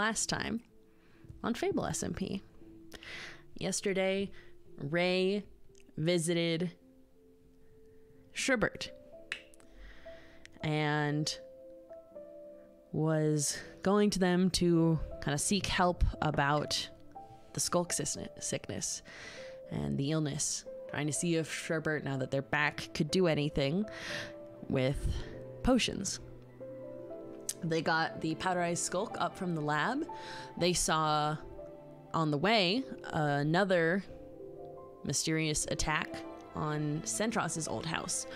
last time on Fable SMP. Yesterday, Rae visited Sherbert and was going to them to kind of seek help about the sculk sickness and the illness, trying to see if Sherbert, now that they're back, could do anything with potions. They got the powderized sculk up from the lab. They saw on the way another mysterious attack on Centros's old house.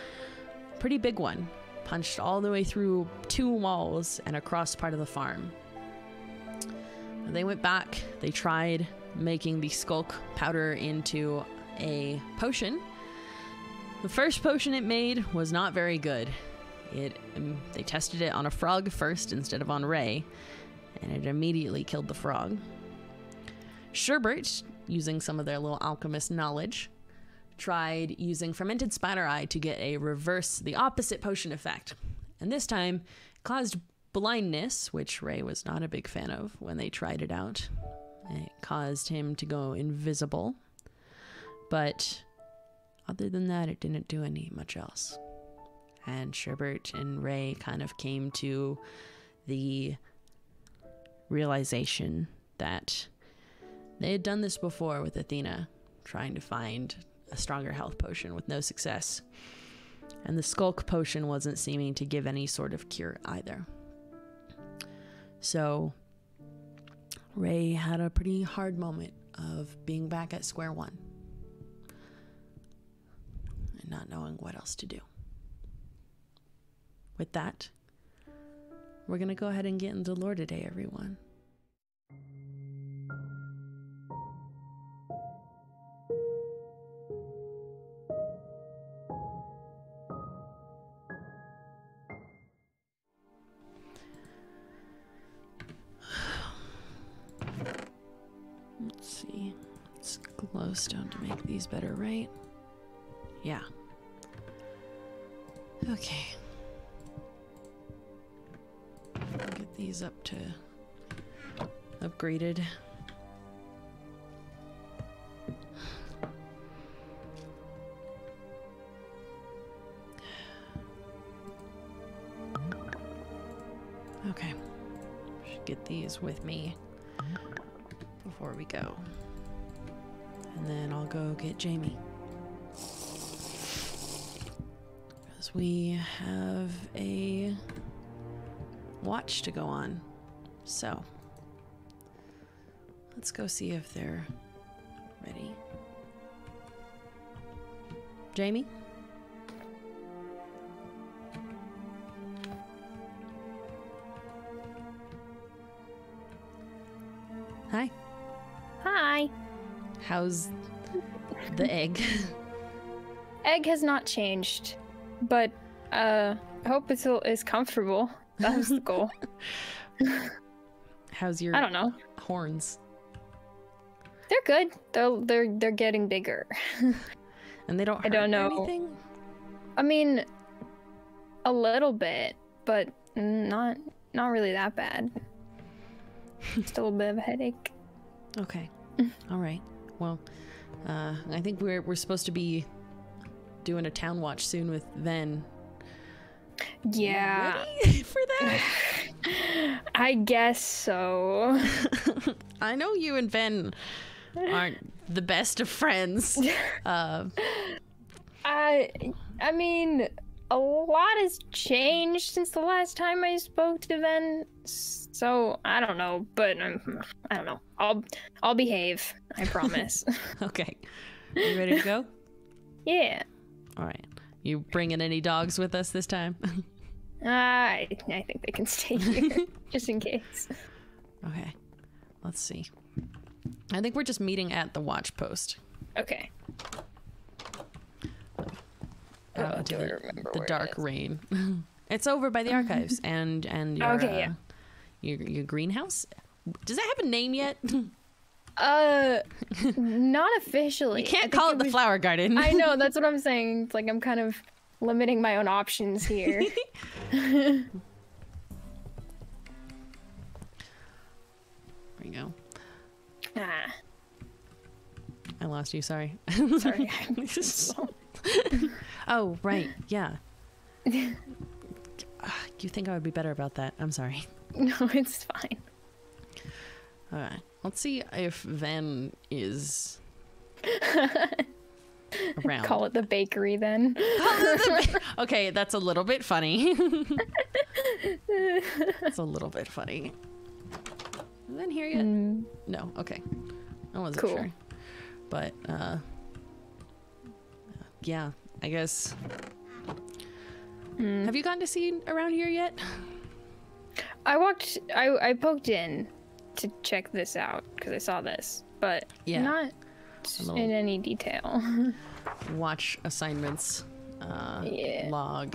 Pretty big one. Punched all the way through two walls and across part of the farm. They went back. They tried making the sculk powder into a potion. The first potion it made was not very good. It um, they tested it on a frog first instead of on Rae, and it immediately killed the frog. Sherbert, using some of their little alchemist knowledge, tried using fermented spider eye to get a reverse, the opposite potion effect. And this time caused blindness, which Rae was not a big fan of when they tried it out. It caused him to go invisible. But other than that, it didn't do any much else. And Sherbert and Rae kind of came to the realization that they had done this before with Athena, trying to find a stronger health potion with no success. And the sculk potion wasn't seeming to give any sort of cure either. So Rae had a pretty hard moment of being back at square one and not knowing what else to do. With that, we're going to go ahead and get into lore today, everyone. Let's see. Glowstone to make these better, right? Yeah. Okay. These up to upgraded. Okay. Should get these with me before we go and then I'll go get Jamie. Because we have a watch to go on. So, let's go see if they're ready. Jamie? Hi. Hi. How's the egg? egg has not changed, but uh, I hope it is comfortable. That was the goal. How's your? I don't know. Horns. They're good. They're they're they're getting bigger. and they don't. I don't know. Anything? I mean, a little bit, but not not really that bad. Just a little bit of a headache. Okay. All right. Well, uh, I think we're we're supposed to be doing a town watch soon with Ven. Yeah. for that? I guess so. I know you and Ven aren't the best of friends. Uh, I I mean, a lot has changed since the last time I spoke to Ven. So I don't know, but um, I don't know. I'll I'll behave. I promise. okay. You ready to go? yeah. All right. You bringing any dogs with us this time? I I think they can stay here just in case. Okay. Let's see. I think we're just meeting at the watch post. Okay. Oh, do the, the dark rain. it's over by the archives and and your, okay, yeah. Uh, your your greenhouse. Does that have a name yet? Uh, not officially. You can't call it, it the was, flower garden. I know that's what I'm saying. It's like I'm kind of limiting my own options here. There you go. Ah, I lost you. Sorry. sorry. oh, right. Yeah. Ah, you think I would be better about that? I'm sorry. no, it's fine. All right. Let's see if Ven is around. Call it the bakery then. okay, that's a little bit funny. That's a little bit funny. Is here yet? Mm, No. Okay. I wasn't Cool. sure. But uh yeah, I guess mm. Have you gotten to see around here yet? I walked. I I poked in to check this out because I saw this, but Yeah. not in any detail. Watch assignments uh Yeah. log.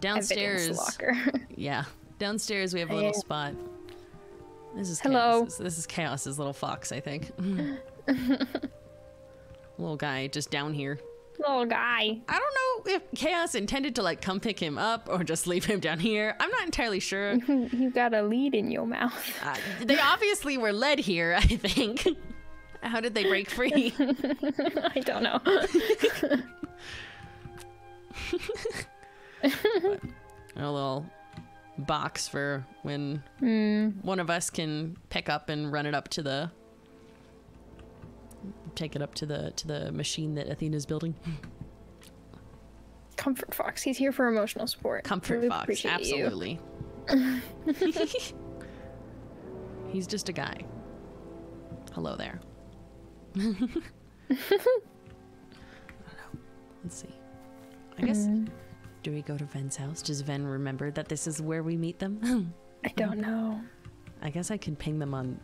Downstairs. locker. Yeah. Downstairs we have a little Yeah. spot. This is Hello. Chaos's, this is Chaos's little fox, I think. little guy just down here. Little guy. I don't know if Chaos intended to like come pick him up or just leave him down here. I'm not entirely sure. You got a lead in your mouth. Uh, they obviously were led here, I think. How did they break free? I don't know. a little box for when Hmm. one of us can pick up and run it up to the take it up to the to the machine that Athena's building. Comfort Fox. He's here for emotional support. Comfort Really Fox, absolutely. He's just a guy. Hello there. I don't know. Let's see. I guess Hmm. do we go to Ven's house? Does Ven remember that this is where we meet them? I don't know. I guess I can ping them on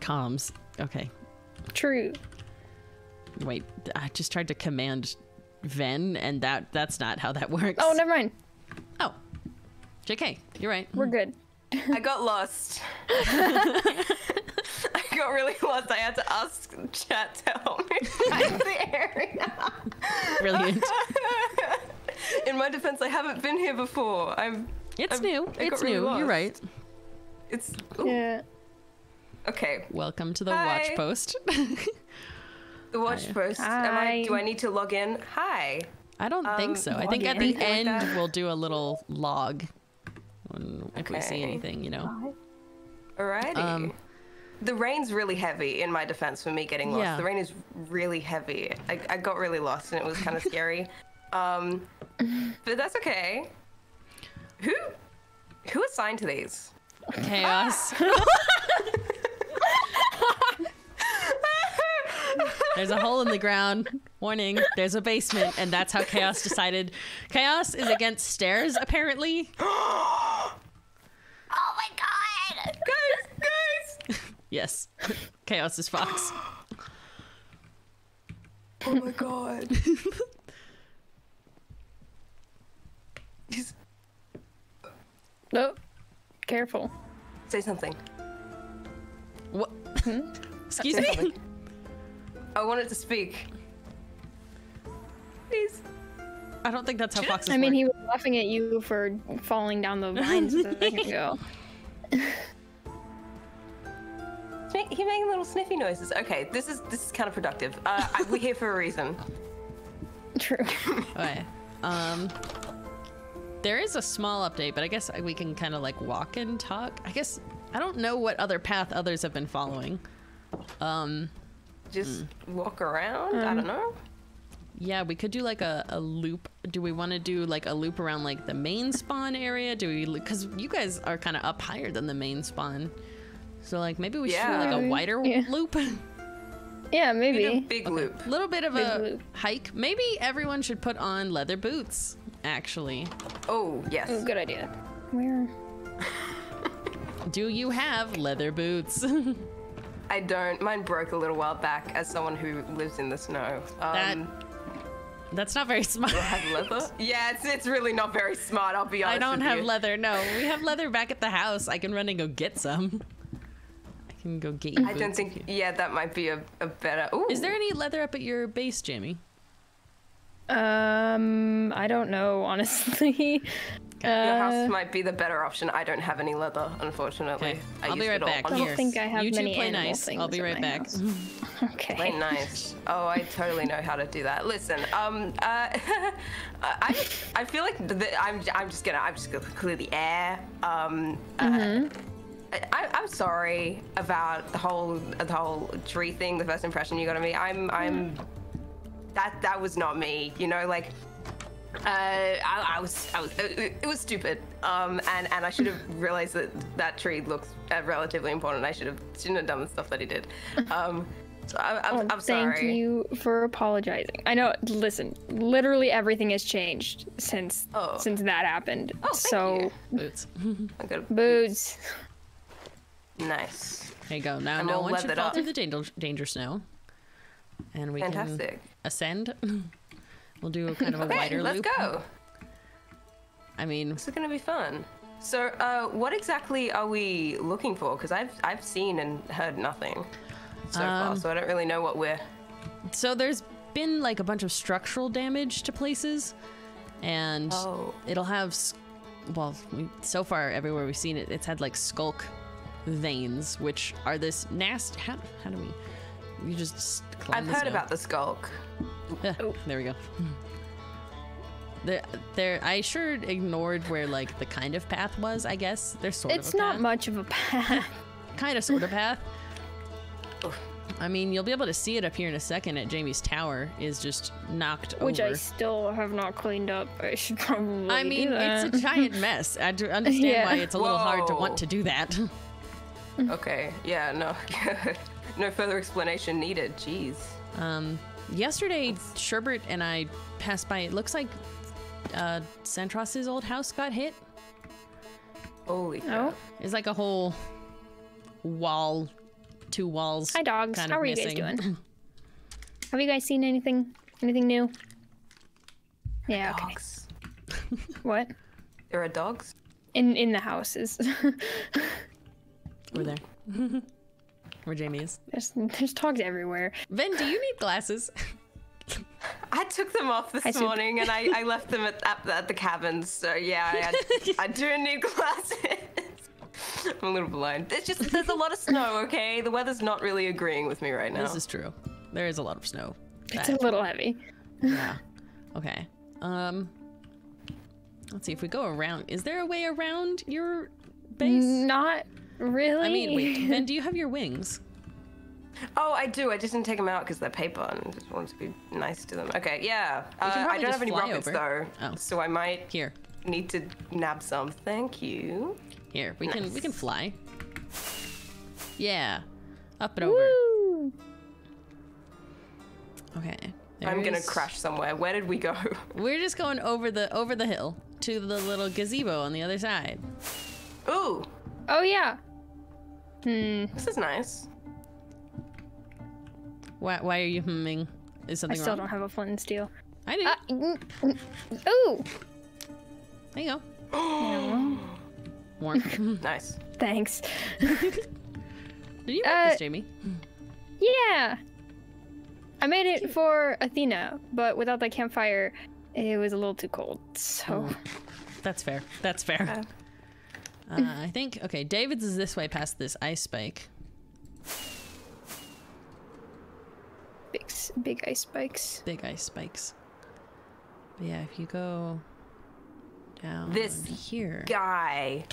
comms. Okay. True. Wait, I just tried to command Ven and that that's not how that works. Oh, never mind. Oh. JK, you're right. We're good. I got lost. I got really lost. I had to ask chat to help me find the area. Brilliant. In my defense, I haven't been here before. I'm. It's I'm- new. I got It's really new. You're right. It's ooh, Yeah. okay. Welcome to the Hi. watch post. The watch Hi. post. Am I? Do I need to log in? Hi. I don't think Um, so. I think at the Anything like end that? we'll do a little log when, if we see anything, you know. Alrighty. Um, the rain's really heavy. In my defense, for me getting lost, Yeah. the rain is really heavy. I, I got really lost, and it was kind of scary. Um, but that's okay. Who? Who assigned to these? Chaos. There's a hole in the ground. Warning, there's a basement, and that's how Chaos decided. Chaos is against stairs, apparently. Oh my god! Guys, guys! Yes. Chaos is Fox. Oh my god. He's- Oh, careful. Say something. What? Hmm? Excuse Say me? something. I wanted to speak. Please. I don't think that's how foxes I mean, work. he was laughing at you for falling down the vines a second ago. He's He's making little sniffy noises. Okay, this is this is counterproductive. Uh, I, we're here for a reason. True. Okay. Um, there is a small update, but I guess we can kind of like walk and talk. I guess I don't know what other path others have been following. Um, Just mm. walk around. I um, don't know. yeah, we could do like a, a loop. Do we want to do like a loop around like the main spawn area? Do we? Because you guys are kind of up higher than the main spawn. So like maybe we should do like a wider Yeah. loop. Yeah, We need a maybe. big loop. A little bit of Big a loop. hike. Maybe everyone should put on leather boots. Actually, Oh yes. Oh, good idea. Where? do you have leather boots? I don't. Mine broke a little while back. As someone who lives in the snow. Um, That- That's not very smart. I have leather. Yeah, it's it's really not very smart. I'll be honest. I don't with have you. leather. No, we have leather back at the house. I can run and go get some. I can go get you. I don't think. you- Yeah, that might be a, a better. Ooh. Is there any leather up at your base, Jamie? Um, I don't know, honestly. Your Uh, house might be the better option. I don't have any leather, unfortunately. Okay, I I'll be right back. on I don't Here, think I have you two many play animal nice. I'll be right back. Okay. Play nice. Oh, I totally know how to do that. Listen, um, uh, I, I feel like the, I'm, I'm just gonna, I'm just gonna clear the air. Um, uh, I, I'm sorry about the whole, the whole tree thing. The first impression you got of me. I'm, I'm, that, that was not me. You know, like. Uh, I, I was, I was, it, it was stupid. Um, and, and I should have realized that that tree looks uh, relatively important. I should have, shouldn't have done the stuff that he did. Um, so I, I'm, Oh, I'm thank you for apologizing. I know. Listen, literally everything has changed since Oh. since that happened. Oh, thank so you. Boots. I got booze. nice. There you go. Now I'm no all one should fall up. through the danger, danger snow. And we can ascend. We'll do a kind of a wider let's loop. go. I mean, This is gonna be fun. So, uh, what exactly are we looking for? Because I've I've seen and heard nothing so far, Um, so I don't really know what we're. so there's been like a bunch of structural damage to places, and Oh. it'll have, well, we, so far everywhere we've seen it, it's had like sculk veins, which are this nasty. How, how do we? You just I've heard about the sculk. Yeah, there we go. There, there. I sure ignored where like the kind of path was. I guess there's sort It's of a not path. much of a path. kind of sort of path. I mean, you'll be able to see it up here in a second at Jamie's tower is just knocked over. Which I still have not cleaned up. I should probably. I do mean, that. it's a giant mess. I do understand Yeah. why it's a little hard to want to do that. Okay. Yeah. No. no further explanation needed. Jeez. Um, yesterday, Sherbert and I passed by. It looks like uh, Santros's old house got hit. Holy Oh, crap. It's like a whole wall, two walls. hi dogs. kind How of are you guys doing? Have you guys seen anything? Anything new? Yeah. Okay. Dogs. What? There are dogs. In in the houses. Over there. Where Jamie is. there's there's dogs everywhere. Ven, do you need glasses? I took them off this I should- morning and I, I left them at, at, the, at the cabins. So yeah, I, I do need glasses. I'm a little blind. It's just there's a lot of snow. Okay, the weather's not really agreeing with me right now. This is true. There is a lot of snow. It's a little heavy. Yeah. Okay. Um. Let's see if we go around. Is there a way around your base? Not really. I mean, wait. Then do you have your wings? Oh, I do. I just didn't take them out because they're paper and I just wanted to be nice to them. Okay, yeah. Uh, I don't have any rockets over. though, Oh. so I might Here. need to nab some. Thank you. Here. We can we can fly. Yeah. Up and over. Woo! Okay. I'm gonna crash somewhere. Where did we go? We're just going over the over the hill to the little gazebo on the other side. Ooh, Oh yeah. Hmm. this is nice. Why why are you humming? Is something I something still wrong? don't have a flint and steel. I do. Uh, mm, mm, ooh. there you go. Warm. Nice. Thanks. Did you make Uh, this, Jamie? Yeah. I made it for Athena, but without the campfire, it was a little too cold. So That's fair. That's fair. Uh, Uh, I think okay. David's is this way past this ice spike. big, big ice spikes. Big ice spikes. But yeah, if you go down This here. Guy,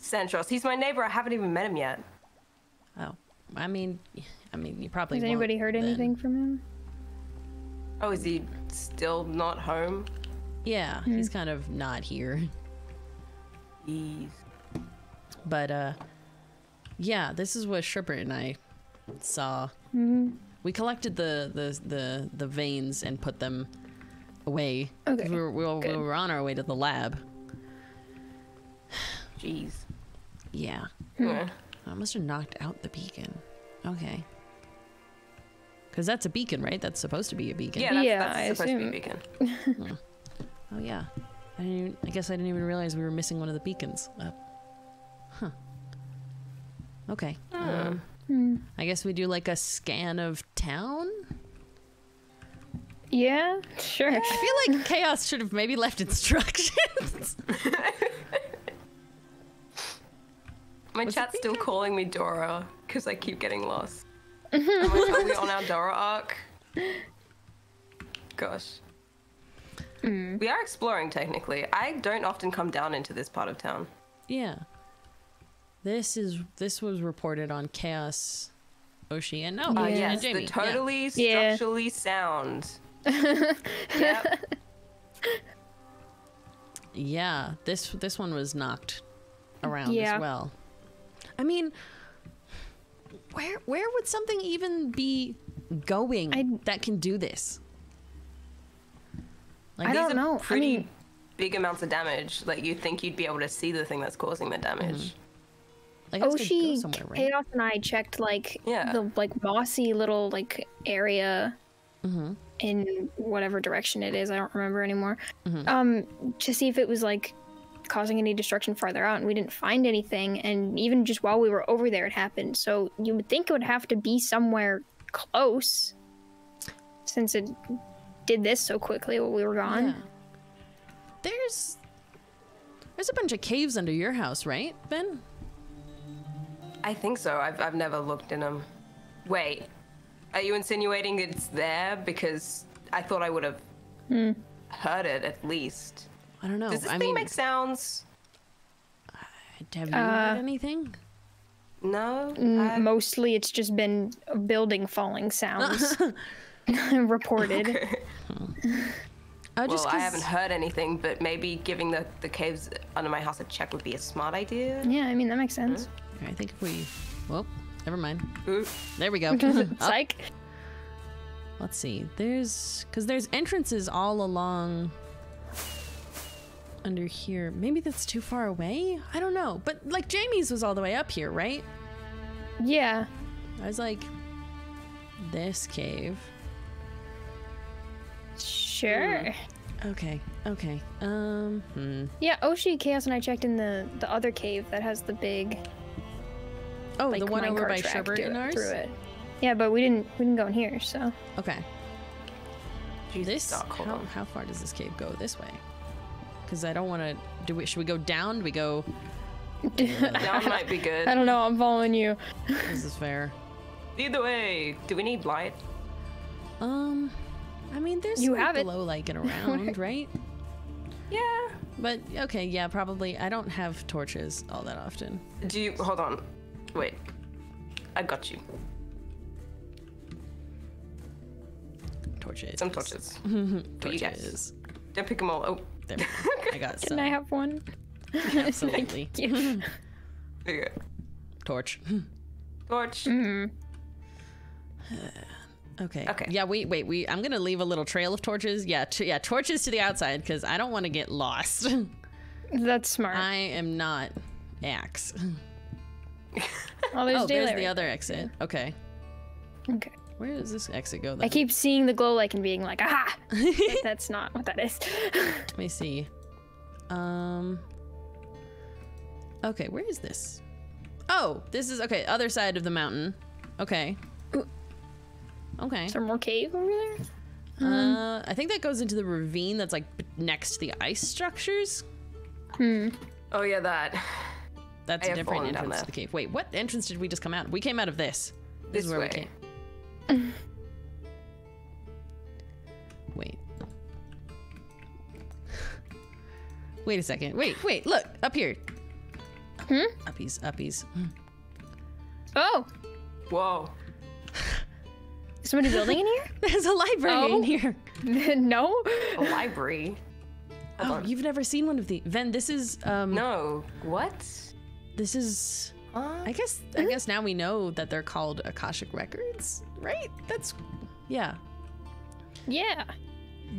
Centros. He's my neighbor. I haven't even met him yet. Oh, I mean, I mean, you probably. Has won't anybody heard then. anything from him? Oh, is he still not home? Yeah, he's hmm. kind of not here. Jeez. But uh, yeah, this is what Sherbert and I saw. Mm-hmm. We collected the the the the veins and put them away. Okay, We were, we were, we were on our way to the lab. Jeez. Yeah. Yeah. I must have knocked out the beacon. Okay. Because that's a beacon, right? That's supposed to be a beacon. Yeah, that's, Yeah, that's I supposed to be a assume- beacon. Oh yeah. I didn't. Even, I guess I didn't even realize we were missing one of the beacons. Uh, huh. Okay. Um, Hmm. I guess we do like a scan of town. Yeah, sure. I feel like Chaos should have maybe left instructions. My Was chat's still Pika? calling me Dora because I keep getting lost. Am I- Are we on our Dora arc? Gosh. We are exploring technically. I don't often come down into this part of town. Yeah. This is this was reported on Chaos Ocean. and no, Uh, and yes, Jamie. the totally Yeah. structurally sound. yep. Yeah, this this one was knocked around Yeah. as well. I mean, where where would something even be going I- that can do this? Like I These don't are know. I Pretty mean- big amounts of damage. Like you'd think you'd be able to see the thing that's causing the damage. Like it's gonna go Oshi, somewhere, right? Chaos, and I checked like Yeah. the like mossy little like area Mm-hmm. in whatever direction it is. I don't remember anymore. Mhm. Um, to see if it was like causing any destruction farther out, and we didn't find anything. And even just while we were over there, it happened. So you would think it would have to be somewhere close, since it did this so quickly while we were gone. Yeah. There's there's a bunch of caves under your house, right, Ven? I think so. I've, I've never looked in them. Wait, are you insinuating it's there? Because I thought I would have heard it at least. I don't know. Does this I thing mean, make sounds? have you Uh, heard anything? No. Mm, I- Mostly, it's just been building falling sounds reported. Okay. Uh, just well, I 'cause- haven't heard anything, but maybe giving the, the caves under my house a check would be a smart idea. Yeah, I mean that makes sense. I think if we, well, never mind. Ooh. There we go. Up. Psych. Let's see. There's because there's entrances all along under here. Maybe that's too far away. I don't know. But like Jamie's was all the way up here, right? Yeah. I was like, this cave. Sure. Okay. Okay. Um. Hmm. Yeah, Oshi, Chaos, and I checked in the the other cave that has the big Oh, like the one over by track Sherbert and ours. through it. Yeah, but we didn't we didn't go in here, so Okay. Jesus, This. Doc, hold how, on. how far does this cave go? This way. Because I don't want to. Do we? Should we go down? Do we go? Down might be good. I don't know. I'm following you. This is fair. Either way, do we need light? Um. I mean, there's You like, have it. glow light around, right? Yeah. But okay, yeah, probably. I don't have torches all that often. Do you hold on? Wait. I got you. Torches. Some torches. For you guys. Torches. Don't pick them all. Oh, There. I got some. Can. I have one? Absolutely. Thank you. there you go. Torch. Torch. Mhm. Okay. Okay. Yeah. Wait. Wait. We. I'm gonna leave a little trail of torches. Yeah. T- yeah. Torches to the outside because I don't want to get lost. That's smart. I am not Axe. Oh, there's oh, daylight. there's the other exit. Okay. Okay. Where does this exit go? I keep seeing the glow like and being like, aha! But that's not what that is. Let me see. Um. Okay, where is this? Oh, this is okay. Other side of the mountain. Okay. Okay. Is there more cave over there? Uh, I think that goes into the ravine that's like next to the ice structures. Hmm. Oh yeah, that. That's I a different entrance to the cave. Wait, what entrance did we just come out? We came out of this. This, This is where way. we came. Wait. Wait a second. Wait, wait, look, up here. Hmm? Uppies, uppies. Oh, Whoa. is somebody building in here? There's a library in Oh. here. no. A library. Hold Oh, on. you've never seen one of these. Ven, this is um No. What? This is Huh? I guess I guess now we know that they're called Akashic records, right? That's yeah. Yeah.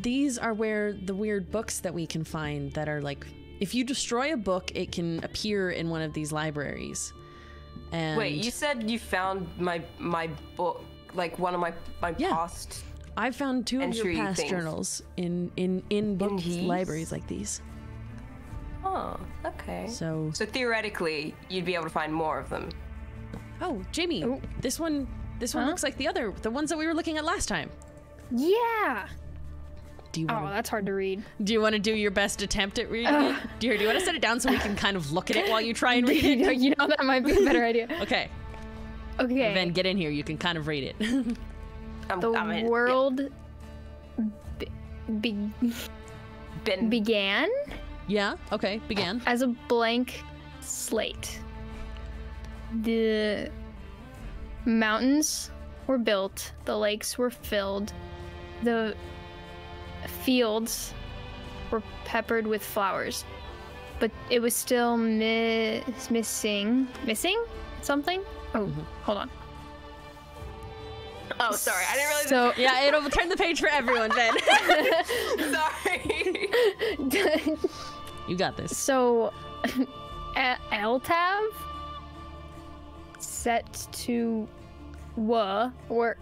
These are where the weird books that we can find that are like if you destroy a book, it can appear in one of these libraries. And Wait, you said you found my my book, like one of my my Yeah. past. I found two of your past things. journals in in in books these? libraries like these. Oh, okay. So So theoretically, you'd be able to find more of them. oh, Jamie, Ooh. this one this one Huh? looks like the other the ones that we were looking at last time. Yeah. Do you Oh, that's hard to read. do you want to do your best attempt at reading it? Do you, do you want to set it down so we can kind of look at it while you try and read you, it? you know that might be a better idea. Okay, Okay. then get in here. You can kind of read it. I'm, the I'm in. Yeah. world be- be- Been began yeah. Okay. Began. as a blank slate. The mountains were built, the lakes were filled, the fields were peppered with flowers. But it was still mi- missing missing something? Oh, mm-hmm. hold on. Oh, sorry. I didn't realize. So Yeah, it'll turn the page for everyone, then. sorry. you got this. So, Eltav set to wa work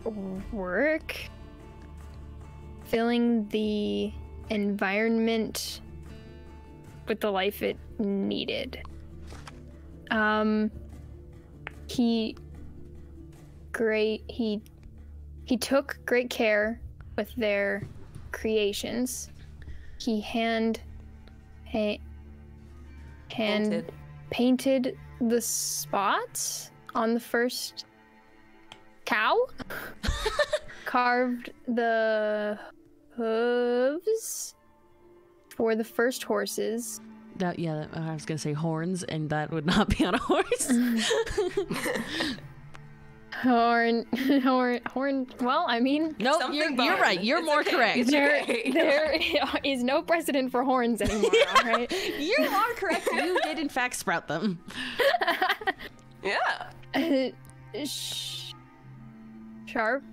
work filling the environment with the life it needed. Um, he great he he took great care with their creations. He hand ha- hand Painted. painted the spots on the first cow, carved the hooves for the first horses. That yeah, I was gonna say horns, and that would not be on a horse. Horn, horn, horn. Well, I mean, no, Something you're, you're right. You're It's more okay. correct. There, okay. there is no precedent for horns anymore. All right. You are correct. You did in fact sprout them. Yeah. Uh, sh- sharp,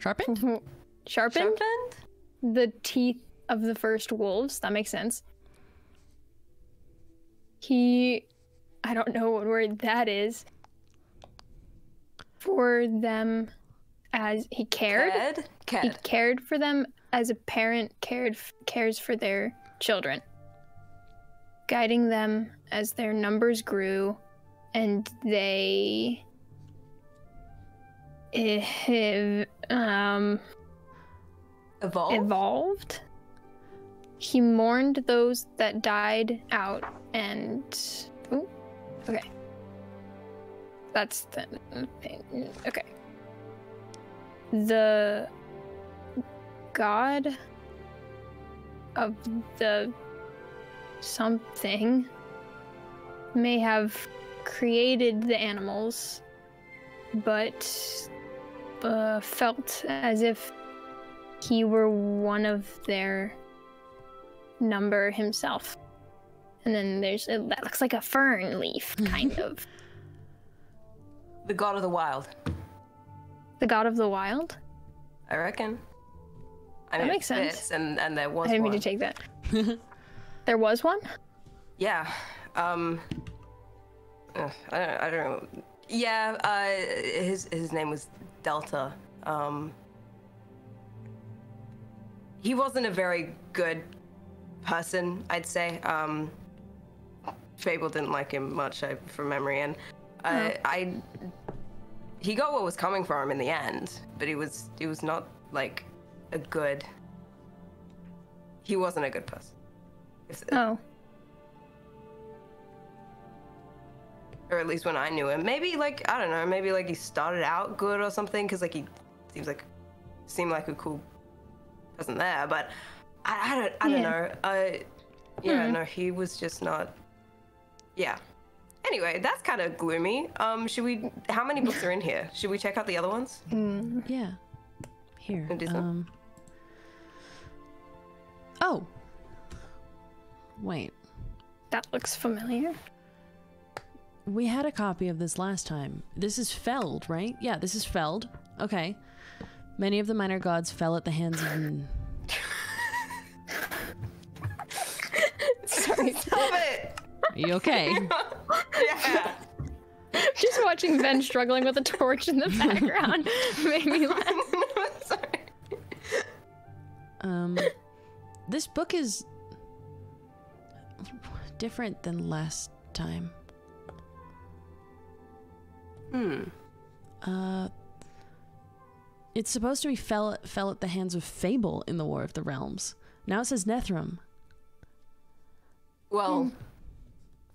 Sharpened. sharpened Sharpened? the teeth of the first wolves. That makes sense. He, I don't know what word that is. For them, as he cared, he cared for them as a parent cared cares for their children, guiding them as their numbers grew, and they. eh, um, Evolved? evolved. He mourned those that died out and. Ooh, okay. That's the. Okay. The god of the something may have created the animals, but uh, felt as if he were one of their number himself. And then there's that looks like a fern leaf, kind of. The god of the wild. The god of the wild. I reckon. I That mean, it makes sense. And, and there was I didn't one. mean to take that. there was one. Yeah. Um. ugh, I don't. I don't know. Yeah. Uh. His his name was Delta. Um. He wasn't a very good person, I'd say. Um. Fable didn't like him much, I, from memory, and I, I. He got what was coming for him in the end, but he was he was not like a good. He wasn't a good person. Oh, or at least when I knew him. Maybe like I don't know. Maybe like he started out good or something because like he seems like seemed like a cool person there. But I, I don't I don't know. I yeah, hmm. no, he was just not. Yeah. Anyway, that's kind of gloomy. Um, should we? How many books are in here? Should we check out the other ones? Yeah. Here. Wanna do some? Um. Oh. Wait. that looks familiar. We had a copy of this last time. This is Feld, right? Yeah, this is Feld. Okay. Many of the minor gods fell at the hands of. Sorry, Stop it! Are you okay? Yeah. just watching Ven struggling with a torch in the background made me laugh. Sorry. Um, this book is different than last time. Hmm. Uh, It's supposed to be fell fell at the hands of Fable in the War of the Realms. Now it says Nethrum. Well,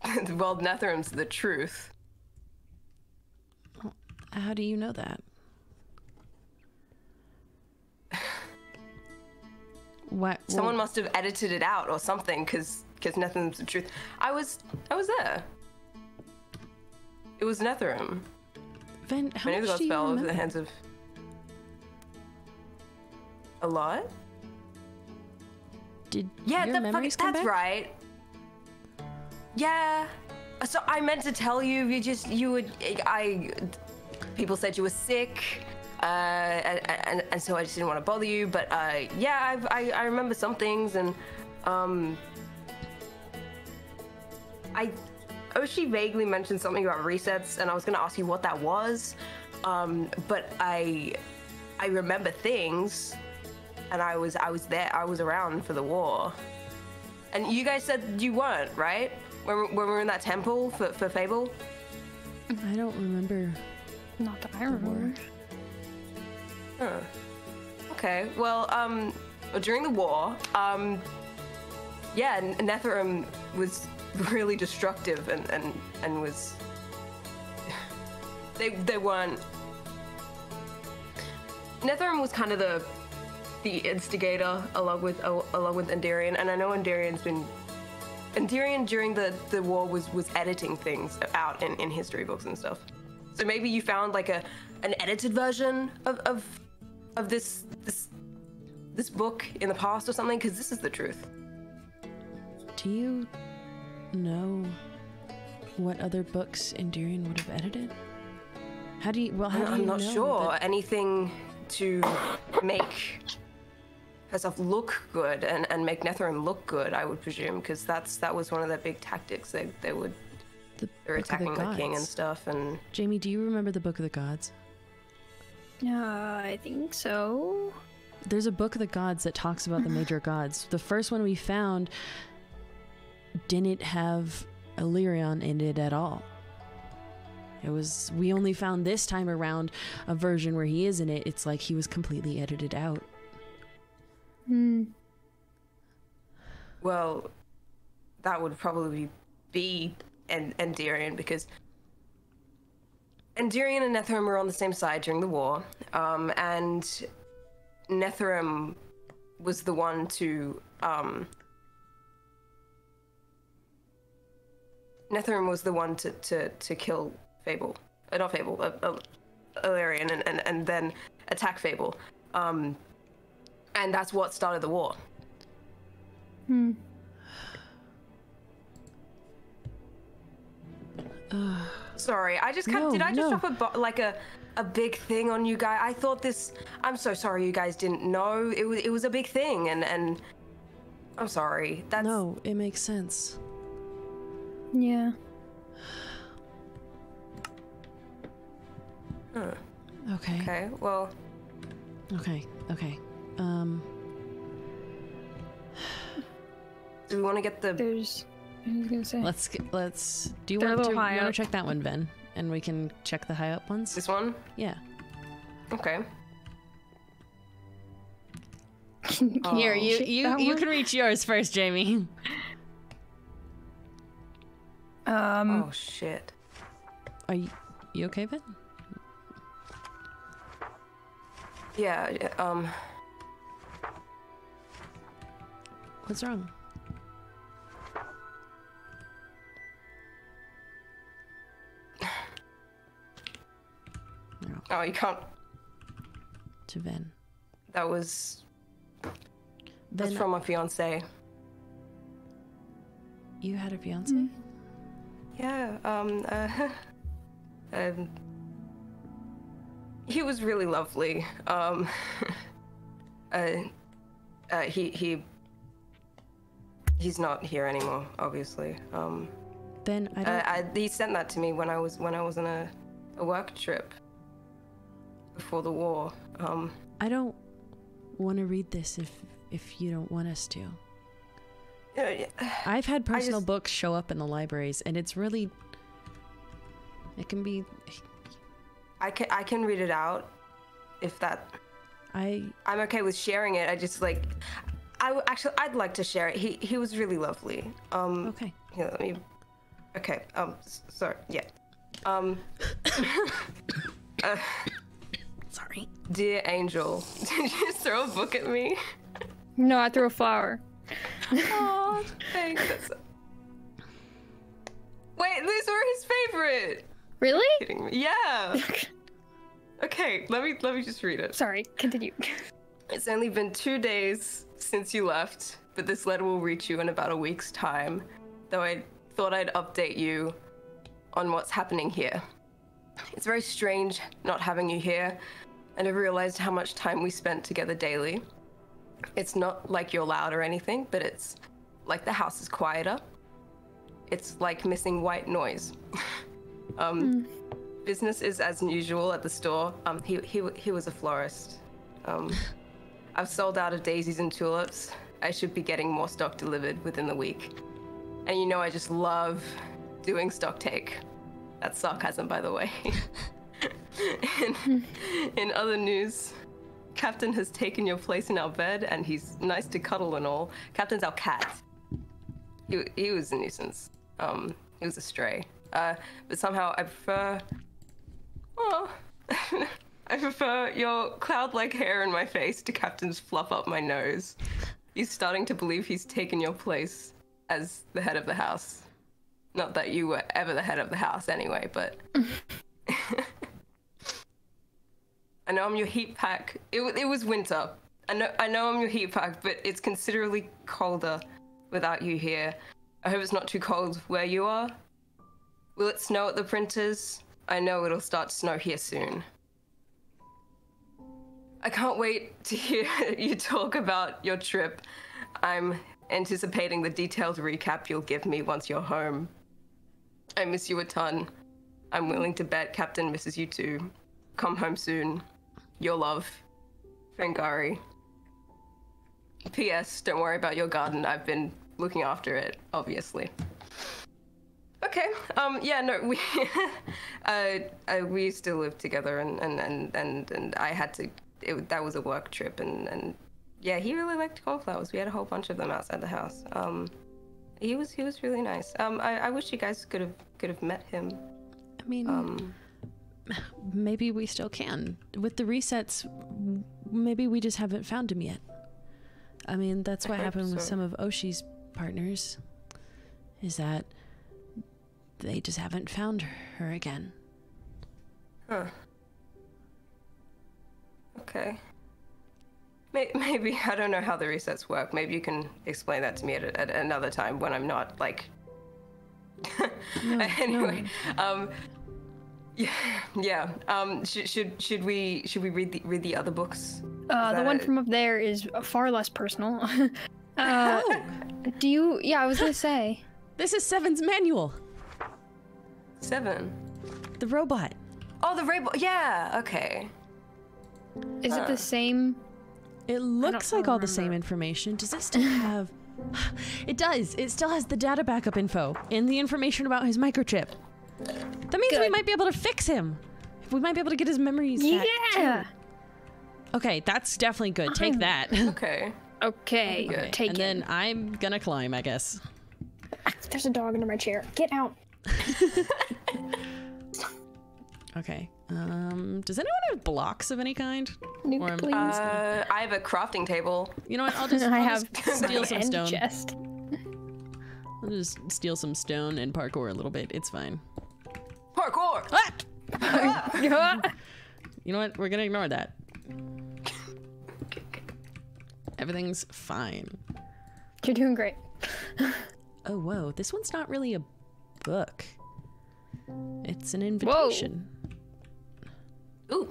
well, Netherum's the truth. How do you know that? What? Someone must have edited it out or something, because because Netherum's the truth. I was I was there. It was Netherum. Ven, how Many of the much gods do you fell into the hands of a lot. Did Yeah, your that fucking, memories that's come back? right. Yeah. So I meant to tell you. You just you would. I. People said you were sick. Uh, and, and, and so I just didn't want to bother you, but uh, yeah, I I remember some things, and um, I Oshi vaguely mentioned something about resets, and I was gonna ask you what that was, um, but I I remember things, and I was I was there, I was around for the war, and you guys said you weren't right when, when we were in that temple for for Fable. I don't remember. Not that I remember. Huh. Okay. Well, um, during the war, um, yeah, N- Netherum was really destructive and and and was. They they weren't. Netherum was kind of the the instigator along with al- along with Endarian, and I know Endarian's been. Endarian during the, the war was was editing things out in, in history books and stuff. So maybe you found like a an edited version of, of of this this this book in the past or something because this is the truth. Do you know what other books Endarian would have edited? How do you? Well, how do you I'm not sure that- anything to make herself look good and, and make Netherim look good. I would presume because that's that was one of their big tactics. They they would the they were Book of attacking the, king and stuff and Jamie, do you remember the Book of the Gods? Uh, I think so. There's a Book of the Gods that talks about the major gods. The first one we found didn't have Illyrion in it at all. It was we only found this time around a version where he is in it. It's like he was completely edited out. Hmm. well, that would probably be en- Endarian because and Endarian and Netherim were on the same side during the war, um, and Netherim was the one to. Um, Netherim was the one to, to, to kill Fable. Uh, not Fable, uh, uh, and, and, and then attack Fable. Um, and that's what started the war. Hmm. Sorry, I just kind of No, did. I just no. drop a bo- like a a big thing on you guys. I thought this. I'm so sorry you guys didn't know. It was it was a big thing, and and I'm sorry. That's No, it makes sense. Yeah. Okay. okay. Well, Okay. Okay. Um do we want to get the? There's. I was gonna say. let's let's do you They're a want to you want to check that one, Ven? And we can check the high up ones? This one? Yeah. Okay. Here, Oh. you you you can. reach yours first, Jamie. Um. Oh shit. Are you you okay, Ven? Yeah. yeah, Um. What's wrong? No, Oh, you can't. to Ben. That was. That's Ben, from my fiance. you had a fiance? Mm. Yeah. Um. Uh, um. He was really lovely. Um. uh, uh. He he. He's not here anymore, obviously. Um. Ben, I don't. Uh, I, he sent that to me when I was when I was on a, a work trip. Before the war. Um. I don't want to read this if if you don't want us to. uh, I've had personal just- books show up in the libraries, and it's really. It can be. I can I can read it out, if that I I'm okay with sharing it. I just like, I actually I'd like to share it. He he was really lovely. Um, okay. here, let me. Okay. Um, sorry. Yeah. Um, uh, Sorry. dear Angel, did you just throw a book at me? No, I threw a flower. Oh, thanks. That's... Wait, these were his favorite. Really? Kidding me? Yeah. Okay, let me let me just read it. Sorry, continue. It's only been two days since you left, but this letter will reach you in about a week's time. Though I thought I'd update you on what's happening here. It's very strange not having you here, and I've realized how much time we spent together daily. It's not like you're loud or anything, but it's like the house is quieter. It's like missing white noise. um, business is as usual at the store. Um, he he he was a florist. Um, I've sold out of daisies and tulips. I should be getting more stock delivered within the week. And you know, I just love doing stock take. That's sarcasm, by the way. in, in other news, Captain has taken your place in our bed, and he's nice to cuddle and all. Captain's our cat. He, he was a nuisance. Um, he was a stray. Uh, but somehow I prefer. Oh, I prefer your cloud-like hair in my face to Captain's fluff up my nose. He's starting to believe he's taken your place as the head of the house. Not that you were ever the head of the house anyway, but. I know I'm your heat pack. It, it was winter. I know, I know I'm your heat pack, but it's considerably colder without you here. I hope it's not too cold where you are. Will it snow at the printers? I know it'll start to snow here soon. I can't wait to hear you talk about your trip. I'm anticipating the detailed recap you'll give me once you're home. I miss you a ton. I'm willing to bet Captain misses you too. Come home soon. Your love, Fengari. P.S. Don't worry about your garden. I've been looking after it, obviously. Okay. Um. Yeah. No. We. uh, uh. We used to live together, and and and and, and I had to. It, that was a work trip, and and yeah, he really liked cauliflowers. We had a whole bunch of them outside the house. Um. He was he was really nice. Um. I, I wish you guys could have could have met him. I mean, Um. Maybe we still can. With the resets, maybe we just haven't found him yet. I mean, that's what happened with some of Oshi's partners. Is that they just haven't found her again. Huh. Okay. Maybe I don't know how the resets work. Maybe you can explain that to me at, at another time when I'm not like. anyway, um, yeah, yeah. Um, should should should we should we read the read the other books? Uh, the one it? from up there is far less personal. uh, Oh, do you? Yeah, I was gonna say. this is Seven's manual. Seven. The robot. Oh, the robot. Yeah. Okay. Is it the same? It looks don't like all the same information. Does it still have? It does. It still has the data backup info and the information about his microchip. That means we might be able to fix him. We might be able to get his memories back. Yeah. Okay, that's definitely good. Take that. Okay. Okay. Okay, Take and it. then I'm gonna climb, I guess. There's a dog under my chair. Get out. Okay. Um, does anyone have blocks of any kind? Nuke, Or please. Uh, I have a crafting table. You know what? I'll just, I I'll have just steal some stone. chest. I'll just steal some stone and parkour a little bit. It's fine. Parkour. Ah! You know what? We're gonna ignore that. Everything's fine. You're doing great. Oh, whoa. This one's not really a book. It's an invitation. Whoa. Ooh.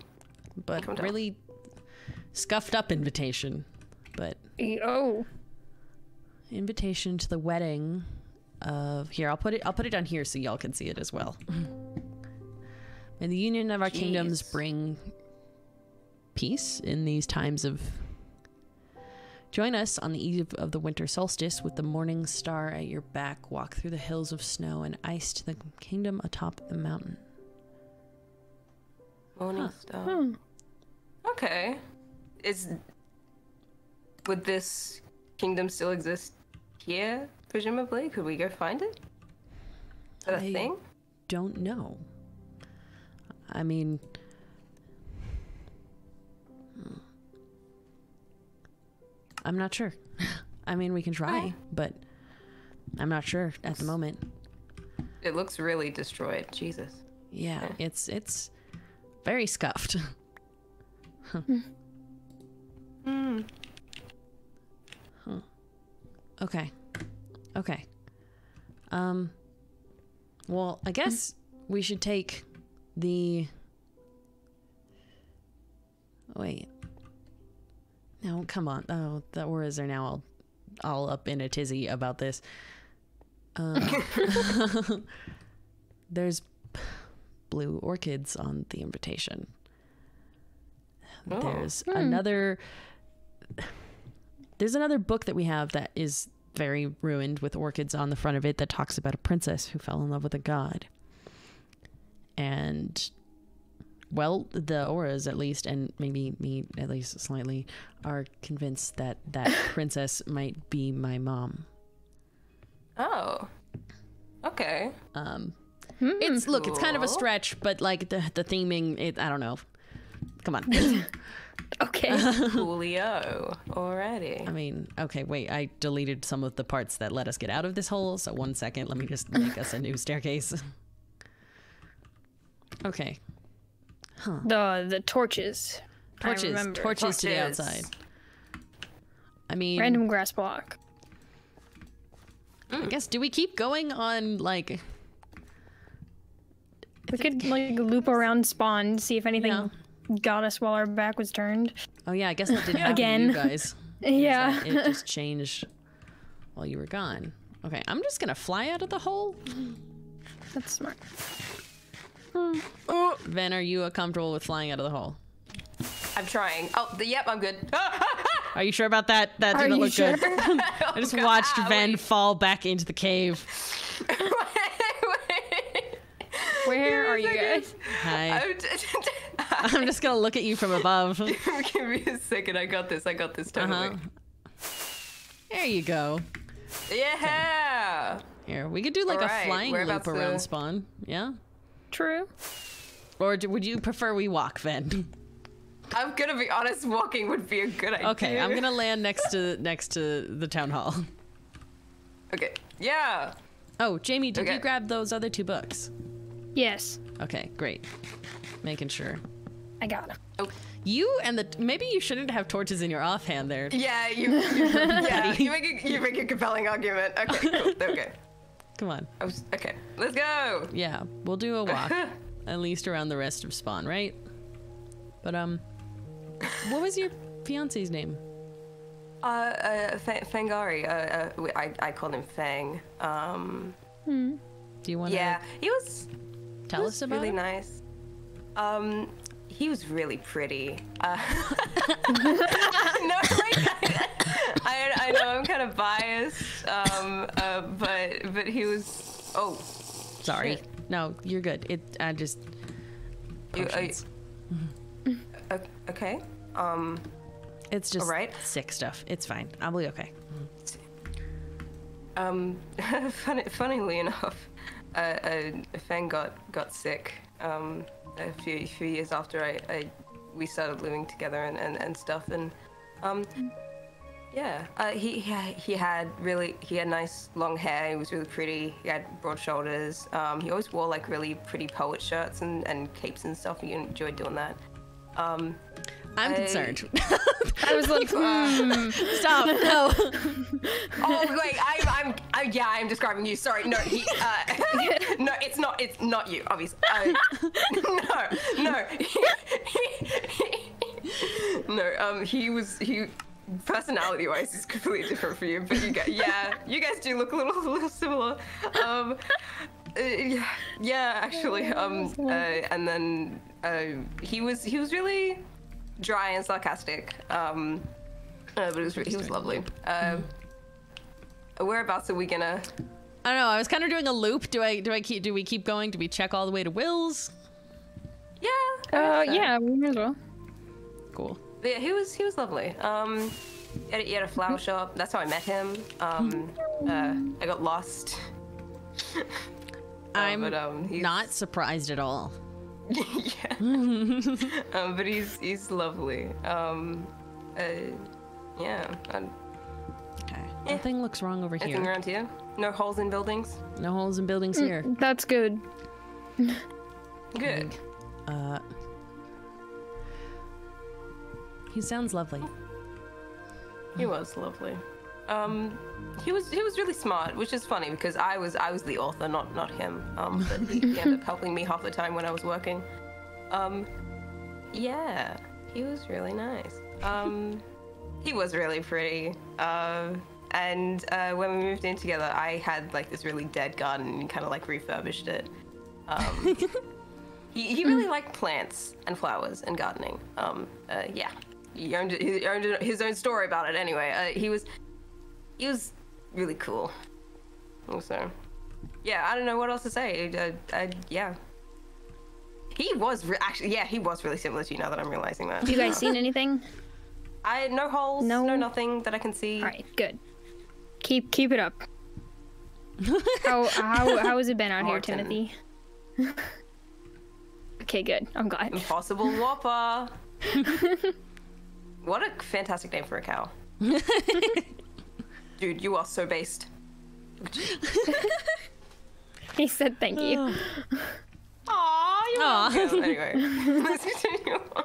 But Calm down. really scuffed up invitation. But Oh. invitation to the wedding of here, I'll put it I'll put it down here so y'all can see it as well. May the union of our kingdoms bring peace in these times of Join us on the eve of the winter solstice with the morning star at your back. Walk through the hills of snow and ice to the kingdom atop the mountain. Morning star. Hmm. Okay. is would this kingdom still exist here? Presumably, could we go find it? Is that a I- thing? Don't know. I mean, hmm. I'm not sure. I mean, we can try, but I'm not sure at the moment. It looks really destroyed. Jesus. Yeah, it's it's very scuffed. Hmm. Huh. Okay. Okay. Um well, I guess we should take the Wait. No, come on. Oh, the auras are now all all up in a tizzy about this. Um, there's blue orchids on the invitation. Oh. There's another there's another book that we have that is very ruined with orchids on the front of it that talks about a princess who fell in love with a god. And well, the auras at least, and maybe me at least slightly, are convinced that that princess might be my mom. Oh. Okay. Um, it's look, it's kind of a stretch, but like the the theming, it I don't know. Come on. Okay. Coolio already. I mean, okay, wait, I deleted some of the parts that let us get out of this hole, so one second, let me just make us a new staircase. Okay. the the torches. I Torches, torches to the outside. I mean, Random grass block. I mm. guess do we keep going on like We could like loop around spawn, see if anything Yeah. Got us while our back was turned. Oh yeah, I guess that didn't happen to Again. you guys. Yeah. It just changed while you were gone. Okay, I'm just gonna fly out of the hole. That's smart. Ven, are you uh, comfortable with flying out of the hole? I'm trying. Oh, the, yep, I'm good. Are you sure about that? That didn't you look sure? good. I just watched Ah, Ven wait. fall back into the cave. Where are you guys? Hi. I'm I'm just gonna look at you from above. Give me a second. I got this. I got this totally. Uh-huh. There you go. Yeah. Here, we could do like Alright, a flying we're loop around to- spawn. Yeah. True. Or do, would you prefer we walk, Ven? I'm gonna be honest. Walking would be a good idea. Okay, I'm gonna land next to next to the town hall. Okay. Yeah. Oh, Jamie, did you Okay. grab those other two books? Yes, Okay, great. Making sure. I got him. Oh. You and the maybe you shouldn't have torches in your offhand there. Yeah. You. you yeah. You make a, you make a compelling argument. Okay. Cool. Okay. Come on. I was, okay. Let's go. Yeah, we'll do a walk. at least around the rest of spawn, right? But um what was your fiance's name? Uh, uh Fa- Fangari. Uh, uh, w- I I called him Fang. Um. Do you want to Yeah. He was. Tell us about really it? nice. Um, he was really pretty. Uh, no, like, I, I know I'm kind of biased, um, uh, but but he was. Oh, Sorry. Shit. No, you're good. It I just You- I- potions. okay. Um, it's just alright. sick stuff. It's fine. I'll be okay. um, funny, funnily enough, uh, uh, Fang got got sick. Um, a few few years after I, I we started living together and, and, and stuff and um yeah uh, he, he he had really he had nice long hair he was really pretty he had broad shoulders um, he always wore like really pretty poet shirts and, and capes and stuff he enjoyed doing that um I'm I- concerned. I was like, hmm. Stop. No. oh wait I'm, I'm I, yeah I'm describing you sorry no he uh, no it's not it's not you obviously uh, no no no um he was he personality wise is completely different for you but you guys yeah you guys do look a little a little similar um uh, yeah, yeah actually um uh, and then uh, he was he was really dry and sarcastic um uh, but it was, he was lovely um whereabouts are we gonna I don't know. I was kind of doing a loop. Do I do I keep do we keep going? Do we check all the way to Will's? yeah uh, yeah, we might as well. Cool. But yeah, he was he was lovely. Um, he had, a, he had a flower shop. That's how I met him. Um, uh, I got lost. I'm but, um, not surprised at all. Yeah. um, but he's he's lovely. Um, uh, yeah. Uh, Okay. Nothing looks wrong over anything here. around here? No holes in buildings. No holes in buildings here. That's good. Good. Uh. He sounds lovely. He was lovely. Um, he was he was really smart, which is funny because I was I was the author, not not him. Um, but he, he ended up helping me half the time when I was working. Um, yeah, he was really nice. Um, he was really pretty. Uh, and uh, when we moved in together, I had like this really dead garden and kind of like refurbished it. Um, he, he really liked plants and flowers and gardening. Um, uh, yeah, he owned, he owned his own story about it anyway. Uh, he was he was really cool. Also, yeah, I don't know what else to say. Uh, uh, yeah. He was actually, yeah, he was really similar to you now that I'm realizing that. Have you guys seen anything? I no holes, no, No? nothing that I can see. All right, good. Keep keep it up. how how how has it been out here, Timothy? okay, good. I'm glad. Impossible Whopper. what a fantastic name for a cow. Dude, you are so based. He said thank you. Aww, you Aw. welcome. Anyway, let's continue on.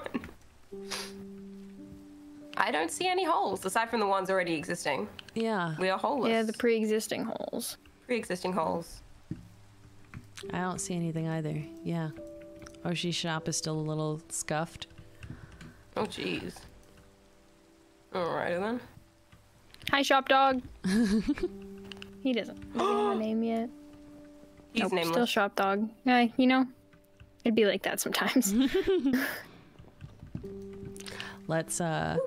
I don't see any holes aside from the ones already existing. Yeah. We are holeless. Yeah, the pre-existing holes. pre-existing holes. I don't see anything either. Yeah. Oh, Oshi's shop is still a little scuffed. Oh jeez. Alrighty then. Hi, shop dog. he doesn't he doesn't have a name yet. He's Nope, nameless. still shop dog. Uh, you know, it'd be like that sometimes. Let's uh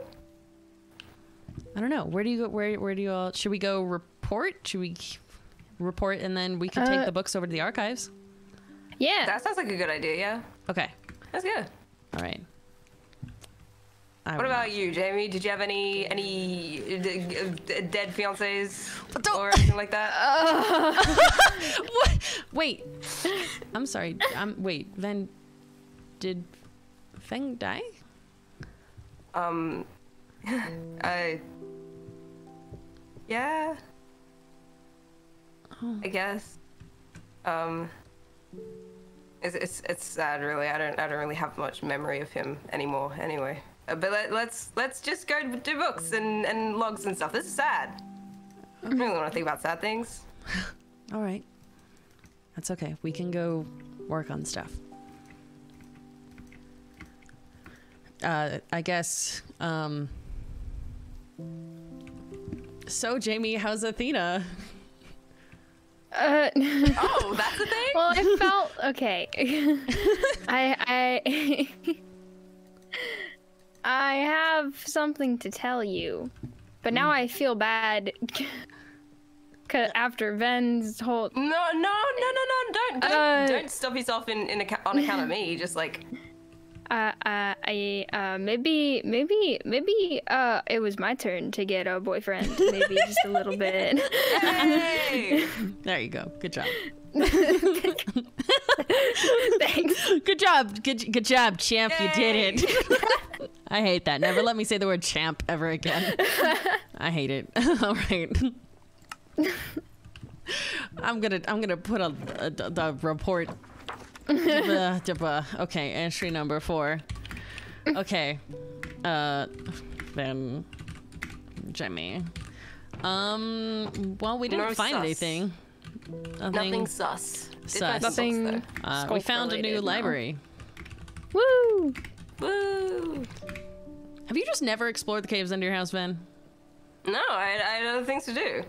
I don't know. Where do you go where where do you all should we go report? Should we report and then we can take Uh, the books over to the archives? yeah. That sounds like a good idea. Yeah, Okay. that's good. All right. I What will- about you, Jamie? Did you have any any uh, d- d- dead fiancés or anything like that? What? Wait. I'm sorry. I'm wait. Then did Feng die? Um, I. Yeah. I guess. Um. It's, it's it's sad, really. I don't I don't really have much memory of him anymore. Anyway, but let, let's let's just go do books and and logs and stuff. This is sad. I don't really want to think about sad things. All right. That's okay. We can go work on stuff. Uh, I guess. Um, so, Jamie, how's Athena? Uh, Oh, that's the thing. well, I felt okay. I I I have something to tell you, but now I feel bad. 'Cause after Ven's whole No, no, no, no, no! Don't, don't, Uh, don't stop yourself in, in acca- on account of me. Just like, uh, uh, I, uh, maybe, maybe, maybe, uh, it was my turn to get a boyfriend. Maybe just a little bit. There you go. Good job. Thanks. Good job. Good, good job, champ. You did it. I hate that. Never let me say the word champ ever again. I hate it. All right. I'm gonna I'm gonna put a, a, the report. Okay, entry number four. Okay, uh, then Jimmy. Um, well, we didn't No find sus. anything. Nothing. nothing sus. Sus. find Nothing. Uh, we found a new related, no. library. Woo! Woo! Have you just never explored the caves under your house, Ven? No, I, I had other things to do.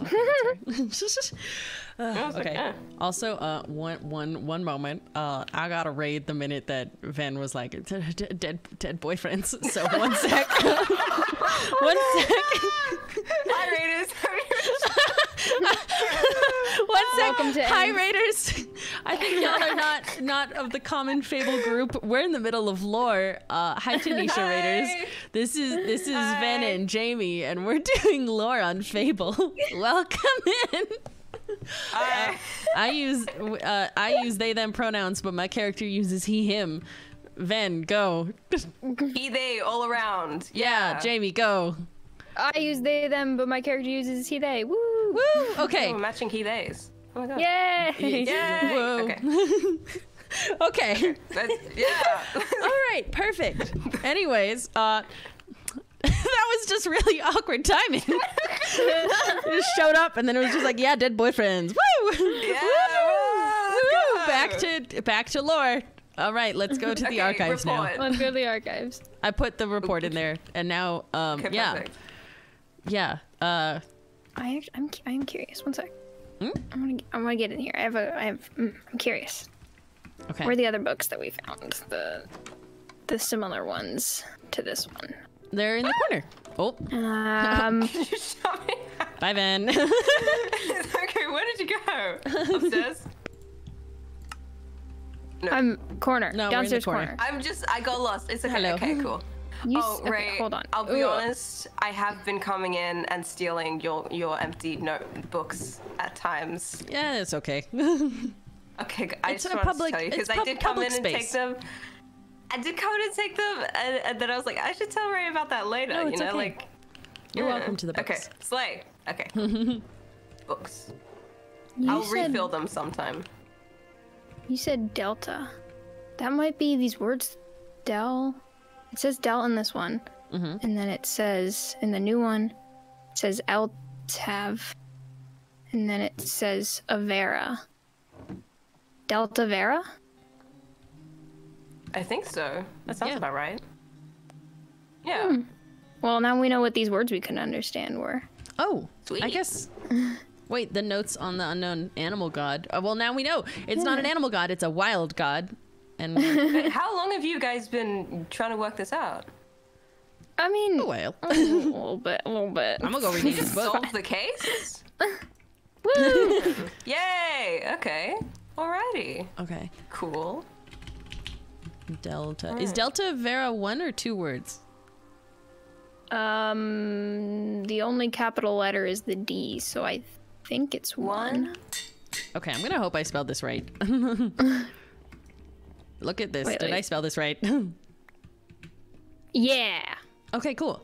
Uh, I like, okay. eh. Also, uh, one one one moment. Uh, I got a raid the minute that Ven was like "D- d- dead dead boyfriends. So one sec. one sec. Hi, Raiders. One sec. Welcome to Hi, Ends. Raiders. I think y'all are not not of the common Fable group. We're in the middle of lore. Uh, hi, Tanisha Hi. Raiders. This is this is Hi. Ven and Jamie, and we're doing lore on Fable. Welcome in. Hi. I use uh, I use they them pronouns, but my character uses he him. Ven, go. he, they, all around. Yeah, Yeah. Jamie, go. I use they them, but my character uses he they. Woo! Woo. Okay. Oh, matching he, theys. Oh my god. Yay! Yay. Whoa. Okay. okay. That's, yeah. All right, perfect. Anyways, uh that was just really awkward timing. just showed up and then it was just like, yeah, dead boyfriends. Woo! Yeah, Woo! woo, let's Woo! go. Back to back to lore. All right, let's go to the Okay, archives now. report. Let's go to the archives. I put the report in there and now um Okay, yeah. perfect. Yeah. Uh I act- I'm I'm curious. One sec. Hmm? I want to I want to get in here. I have a I have mm, I'm curious. okay. Where are the other books that we found? The the similar ones to this one. They're in the corner. Oh, Um, You shot me. bye Ven. okay, where did you go? Upstairs? No. I'm corner. No, we're in the downstairs corner. corner. I'm just, I got lost. It's okay. Hello. Okay, cool. You oh, s- okay, right. hold on. I'll be Ugh. honest. I have been coming in and stealing your your empty notebooks at times. yeah, it's okay. Okay, I It's just a public- to tell you because I did come public in and take space. them. I did come in and take them, and, and then I was like, I should tell Rae about that later. No, you know, okay. like. You're yeah. welcome to the books. Okay, books. slay. Okay. books. You I'll said, refill them sometime. You said delta. That might be these words. Del. It says del in this one, Mhm. and then it says in the new one, it says eltav, and then it says avera. Delta Vera. I think so. That sounds Yeah. about right. Yeah. Well, now we know what these words we couldn't understand were. Oh, sweet. I guess. Wait, the notes on the unknown animal god. Uh, well, now we know it's not an animal god; it's a wild god. And But How long have you guys been trying to work this out? I mean, a whale. a little bit, a little bit. I'm gonna go read this book. Solve the case? Woo! Yay! Okay. Alrighty. Okay, Cool. Delta. Is Delta Vera one or two words? um, the only capital letter is the D, so I think it's one. One. Okay, I'm gonna hope I spelled this right. Look at this. Wait, Did wait. I spell this right? Yeah. okay, cool.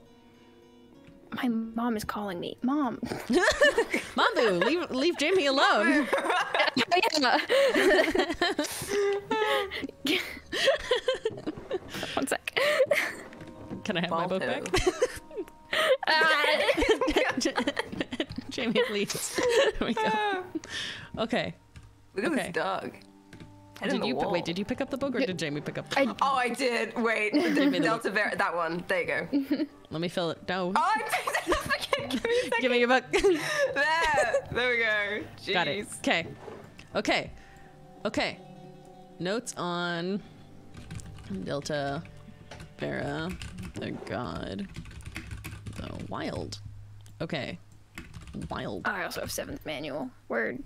My mom is calling me. Mom. Mambu, leave leave Jamie alone. One sec. Can I have my book Balto. back? Uh, Jamie, please. There we go. Okay. Look at Okay. this dog. Head Did you wall. wait? Did you pick up the book or did Jamie pick up? The I, Oh, I did. Wait. the Delta Ver- that one. There you go. Let me fill it. No. Oh, I picked it up again. Give me a second. Give me your book. There. There we go. Jeez. Got it. Okay. Okay. Okay. Notes on Delta Vera, the god, the wild. Okay. Wild. I also have seventh manual. Word.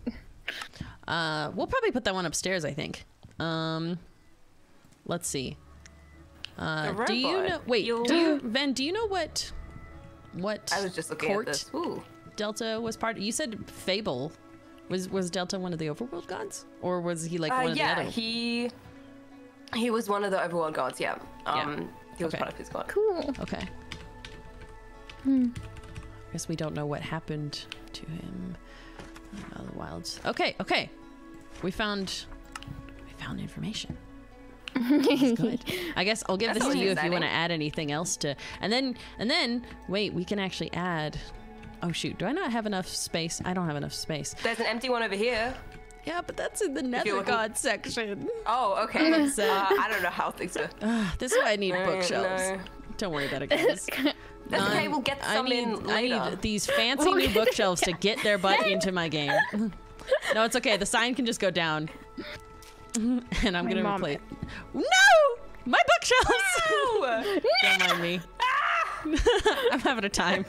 Uh, we'll probably put that one upstairs. I think. Um, let's see. Uh, The do you know? Wait, You'll- do you, Ven? Do you know what? What? I was just looking court at this. Ooh. Delta was part. You said Fable. Was was Delta one of the overworld gods, or was he like Uh, one of yeah, the other? he he was one of the overworld gods. Yeah. Um, he was Okay. part of his god. Cool. Okay. Hmm. I guess we don't know what happened to him. Uh, the wilds. Okay, okay. We found we found information. Good. I guess I'll give That's this to you if you want to add anything else to. And then and then wait, we can actually add. Oh shoot! Do I not have enough space? I don't have enough space. There's an empty one over here. Yeah, but that's in the Nether God section. Oh, okay. uh, That's, uh, I don't know how things are. Ah, this is why I need bookshelves. no. Don't worry about it, guys. That's okay. We'll get I need, in I need these fancy new bookshelves to get their butt into my game. no, it's okay. The sign can just go down. and I'm My gonna mom- replace. No! My bookshelves! No! Don't mind me. Ah! I'm having a time.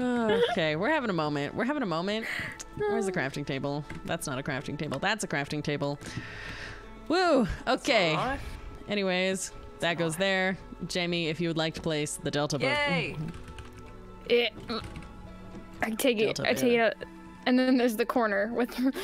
okay, we're having a moment. We're having a moment. Where's the crafting table? That's not a crafting table. That's a crafting table. Woo! Okay. Anyways, that goes there. Jamie, if you would like to place the Delta book. Yay! It, I take it. Delta I take it out. And then there's the corner with.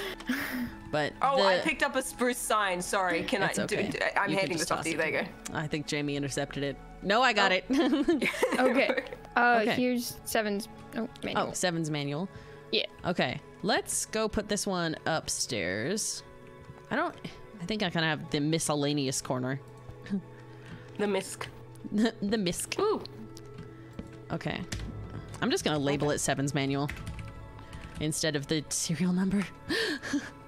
But Oh, the, I picked up a spruce sign. Sorry, can It's I? okay. Do, do, I'm You can handing this off to you. it. There you go. I think Jamie intercepted it. No, I got it. okay. Uh, Okay. here's Seven's. Oh, manual. oh, Seven's manual. Yeah. Okay, let's go put this one upstairs. I don't. I think I kind of have the miscellaneous corner. The misc. the misc. Ooh. Okay. I'm just gonna label it Seven's manual instead of the serial number.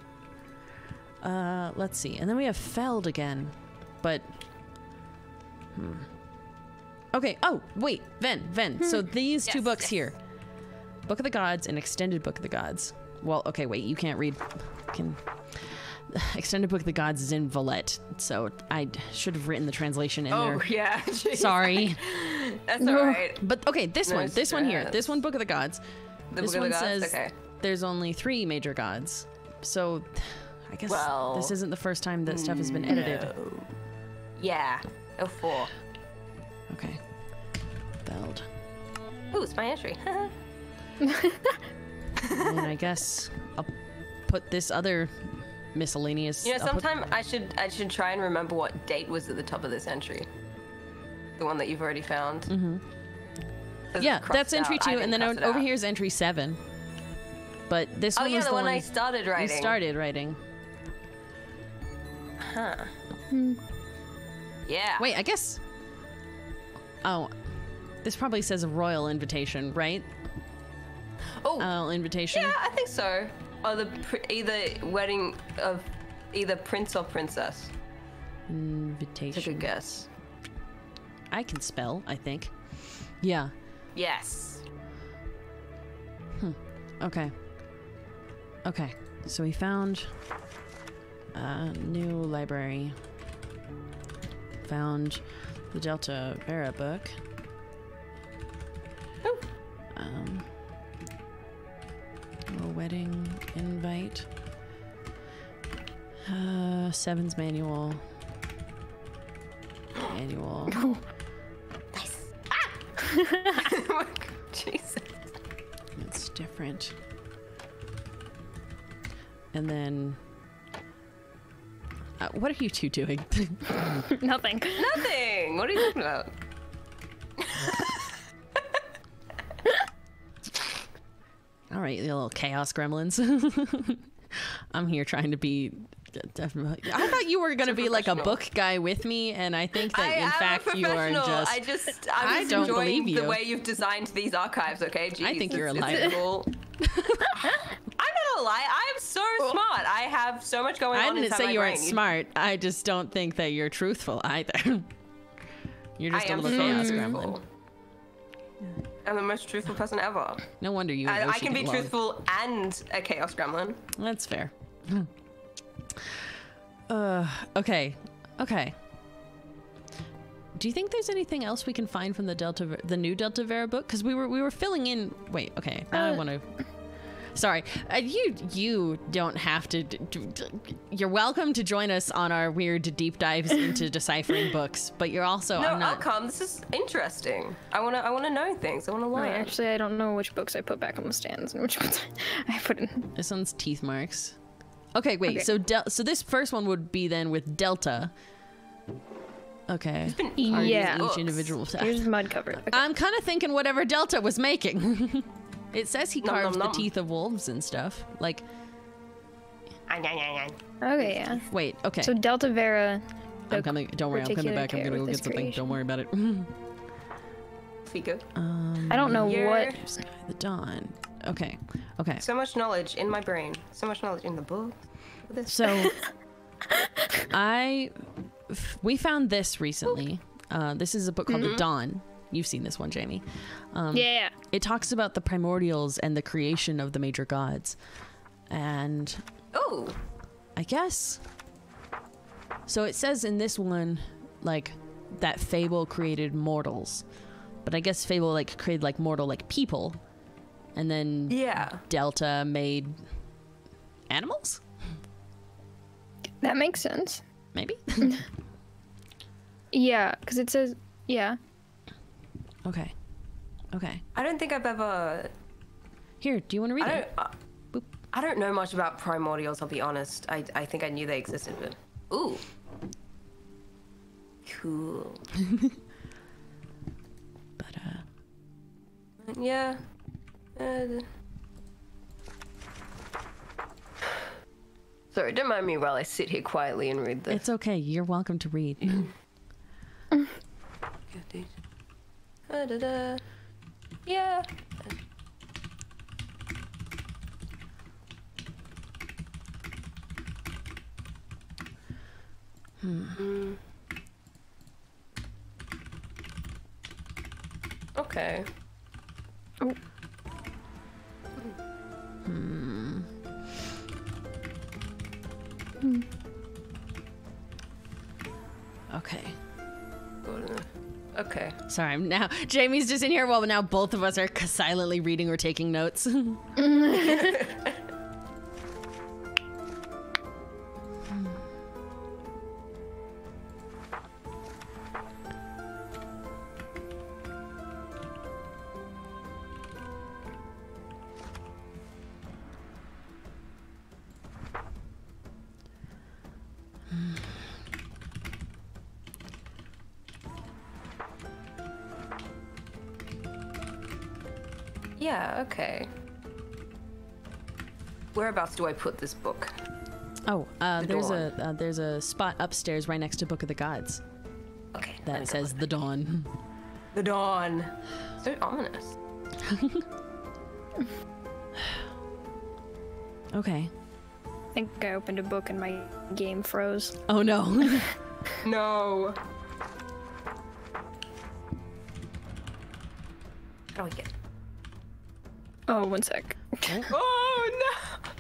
uh, let's see. And then we have Feld again, but. Hmm. Okay. Oh, wait, Ven, Ven. So these two books yes. here, Book of the Gods and Extended Book of the Gods. Well, okay, wait. You can't read. Can. Extended Book of the Gods is in Valette, so I should have written the translation in Oh there. yeah. Sorry. That's all right. But okay, this No one, this one here, this one, Book of the Gods. The this Book one of the Gods? says Okay. there's only three major gods. So, I guess Well, this isn't the first time that stuff has been hmm, edited. No. Yeah. Oh four. Okay. Feld. Ooh, it's my entry. and I guess I'll put this other miscellaneous. you know, I'll put- sometime I should I should try and remember what date was at the top of this entry. The one that you've already found. Mm-hmm. yeah, that's entry two, and then over here is entry seven. But this Oh one yeah, was the the one one I started writing. started writing. Huh. Yeah. Wait, I guess. Oh, this probably says a royal invitation, right? Oh. Uh, invitation. yeah, I think so. Or the pr- either wedding of either prince or princess. Invitation. Take a guess. I can spell, I think. Yeah. Yes. Okay. Okay. So we found a new library. Found the Delta Vera book. Ooh. Um, a wedding invite. Uh, Seven's manual. Manual. Nice. Ah! Jesus. It's different. And then. Uh, what are you two doing? Nothing. Nothing. What are you talking about? All right, you little chaos gremlins. I'm here trying to be. Definitely. I thought you were going to be like a book guy with me, and I think that I in fact you are just. I just. I'm I just don't enjoying believe the way you've designed these archives. Okay. Jeez, I think you're a liar. cool. I'm not a lie. I am so smart. I have so much going I on. I didn't say you weren't smart. I just don't think that you're truthful either. you're just a little chaos gremlin. I'm the most truthful person ever. No wonder you. I, I can be along. truthful and a chaos gremlin. That's fair. uh, okay, okay. Do you think there's anything else we can find from the Delta, the new Delta Vera book? Because we were we were filling in. Wait, okay. Now I Uh, want to. Sorry, uh, you you don't have to. d- d- d- You're welcome to join us on our weird deep dives into deciphering books, but you're also No, I'm I'll come. This is interesting. I wanna, I wanna know things. I wanna No, learn. actually, I don't know which books I put back on the stands and which ones I put in. This one's teeth marks. Okay, wait. Okay. So del- so this first one would be then with Delta. Okay. been Yeah. Each books. individual. Here's mud cover. Okay. I'm kind of thinking whatever Delta was making. It says he Nom, carved nom, the teeth of wolves and stuff. Like, Ay, ay, ay, ay. Okay, yeah. wait, okay. So Delta Vera. I'm coming. Don't worry, I'm coming back. I'm gonna go get something. creation. Don't worry about it. Fico. um, I don't know You're- what. The Dawn. Okay, okay. So much knowledge in my brain. So much knowledge in the book. This. So, I, we found this recently. Uh, this is a book called Mm-hmm. The Dawn. You've seen this one, Jamie. Um, Yeah. it talks about the primordials and the creation of the major gods. And Oh, I guess. So it says in this one, like, that Fable created mortals. But I guess Fable, like, created, like, mortal, like, people. and then Yeah. Delta made animals. That makes sense. Maybe. Yeah, because it says yeah. Okay. Okay. I don't think I've ever. Here, do you want to read I it? don't. Uh, I don't know much about primordials. I'll be honest. I I think I knew they existed, but ooh, cool. But uh, Yeah. Uh, Sorry, don't mind me while I sit here quietly and read this. it's okay. You're welcome to read. Da, da. Yeah. Hmm. Okay. Sorry, I'm now Jamie's just in here Well, now both of us are silently reading or taking notes. okay. Whereabouts do I put this book? oh, uh, The there's Dawn. a uh, there's a spot upstairs right next to Book of the Gods Okay. that says the Dawn. The Dawn. So ominous. Okay. I think I opened a book and my game froze. Oh no. No. Oh, one sec. Oh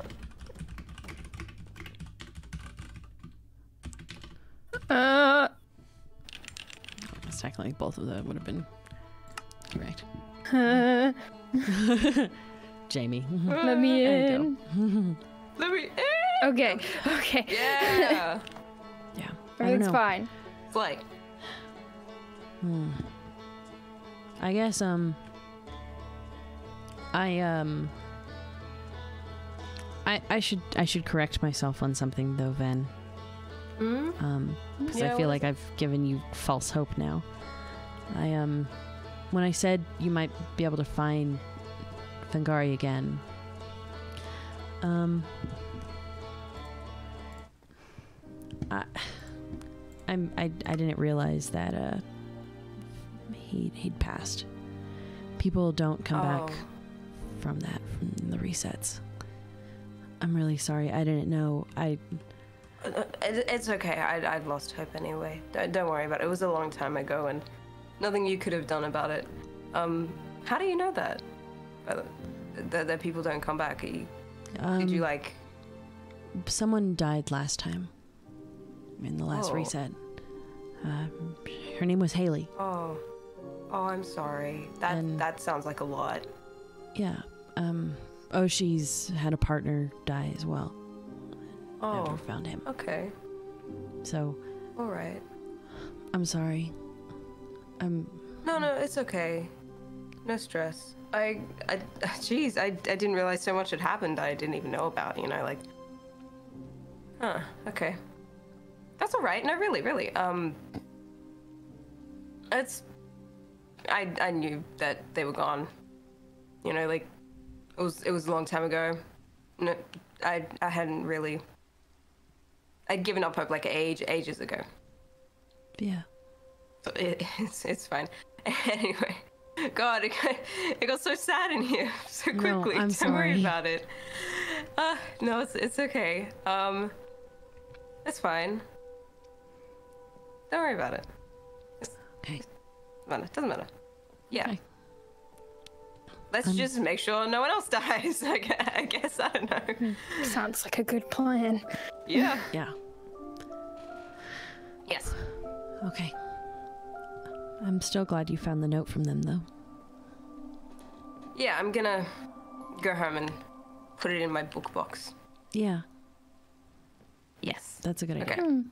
no! Uh, It's technically both of them would have been correct. uh Jamie. let me in. Let me. In. Okay, okay. Yeah. yeah. I Everything's know. fine. it's like. Hmm. I guess um I um I I should I should correct myself on something though, Ven. Hmm? Um because I feel like I've given you false hope now. I um when I said you might be able to find Fangari again. Um I I'm I I didn't realize that uh he he'd passed. People don't come back Oh. From that from the resets. I'm really sorry. I didn't know. I Uh, It's okay. I I'd lost hope anyway. Don't, don't worry about it. It was a long time ago, and nothing you could have done about it. Um, how do you know that? Uh, That, that people don't come back? You- um, Did you like? someone died last time in the last Oh. reset. Uh, her name was Haley. Oh, oh, I'm sorry. That And- that sounds like a lot. Yeah. Um. Oh, she's had a partner die as well. Never Oh, found him. okay. So All right. I'm sorry. I'm. No, no, it's okay. No stress. I, I, jeez, I, I didn't realize so much had happened. That I didn't even know about. You know, like. Huh. Okay. That's all right. No, really, really. Um. It's. I, I knew that they were gone. You know, like, it was, it was a long time ago. No, I, I hadn't really. I'd given up hope like age, ages ago. Yeah. So it, it's it's fine. Anyway, God, it got, it got so sad in here so No, quickly. I'm Don't worry sorry. about it. Uh, no, it's it's okay. Um, it's fine. Don't worry about it. Okay. Doesn't matter. Doesn't matter. Yeah. Okay. Let's Um, just make sure no one else dies. I guess I don't know. Sounds like a good plan. Yeah. Yeah. yes. Okay. I'm still glad you found the note from them, though. Yeah, I'm gonna go home and put it in my book box. Yeah, Yes. that's a good idea. Okay.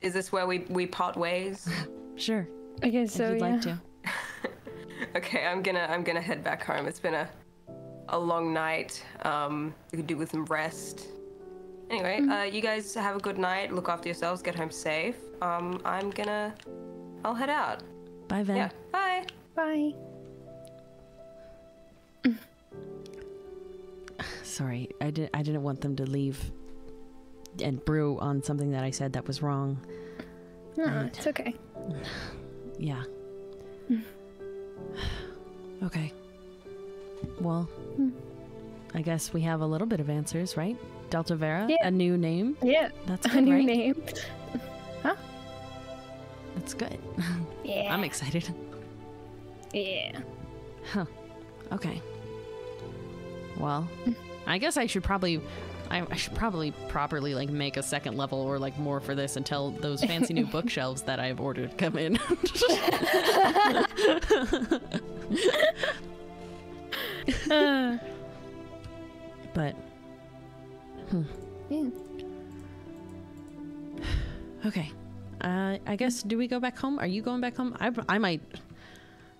Is this where we, we part ways? Sure, I guess if so. you'd yeah. like to. okay, I'm gonna I'm gonna head back home. It's been a a long night. Um, we could do with some rest. Anyway, uh, you guys have a good night. Look after yourselves. Get home safe. Um, I'm gonna I'll head out. Bye, Ven. Yeah. Bye. Bye. Sorry, I didn't. I didn't want them to leave and brew on something that I said that was wrong. No, it's okay. Yeah. okay. Well, hmm. I guess we have a little bit of answers, right? Delta Vera, Yeah. a new name. Yeah, That's a new right? name. Huh? That's good. Yeah. I'm excited. yeah. Huh. Okay. Well, hmm. I guess I should probably I, I should probably properly like make a second level or like more for this until those fancy new bookshelves that I've ordered come in. Uh, but yeah. okay. Uh, I guess do we go back home? Are you going back home? I, I might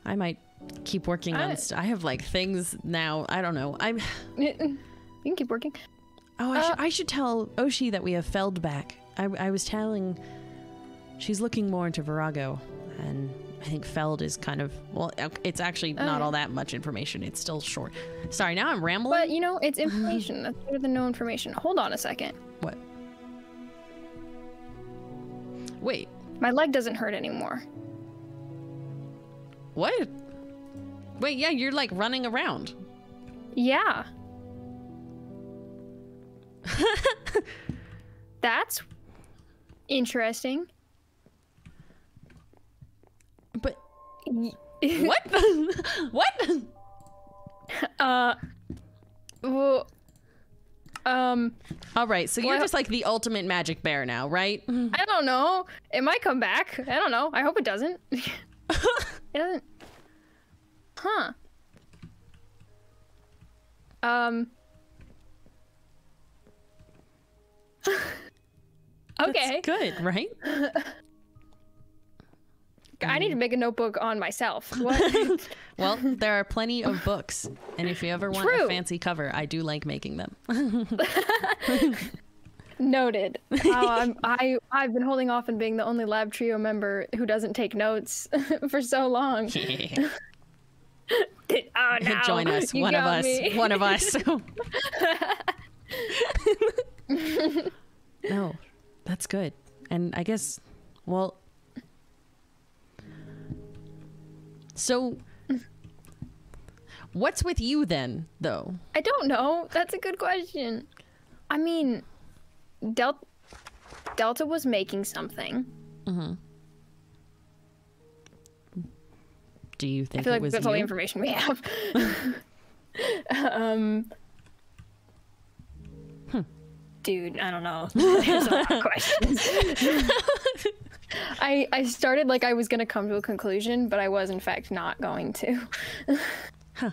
I might keep working on I- st- I have like things now. I don't know. I'm You can keep working. Oh, I, Uh, should, I should tell Oshi that we have Feld back. I, I was telling. She's looking more into Virago, and I think Feld is kind of. Well, it's actually not all that much information. It's still short. Sorry, now I'm rambling. But you know, it's information. That's better than no information. Hold on a second. What? Wait, My leg doesn't hurt anymore. what? Wait, yeah, you're like running around. Yeah. That's interesting. But what? what? Uh. Well. Um. All right, so you're Well- just like the ultimate magic bear now, right? I don't know. It might come back. I don't know. I hope it doesn't. it doesn't. Huh. Um. okay. That's good, right? I need to um, make a notebook on myself. Well, there are plenty of books, and if you ever want a fancy cover, I do like making them. Noted. How I'm, I I've been holding off on being the only lab trio member who doesn't take notes for so long. Oh no! Join us, You one of us, me. one of us. no, that's good. And I guess, well, so what's with you then, though? I don't know. That's a good question. I mean, Del- Delta was making something. Do you think I feel like that's all the information we have. um, dude, I don't know. There's a lot of questions. I I started like I was gonna come to a conclusion, but I was in fact not going to. Huh.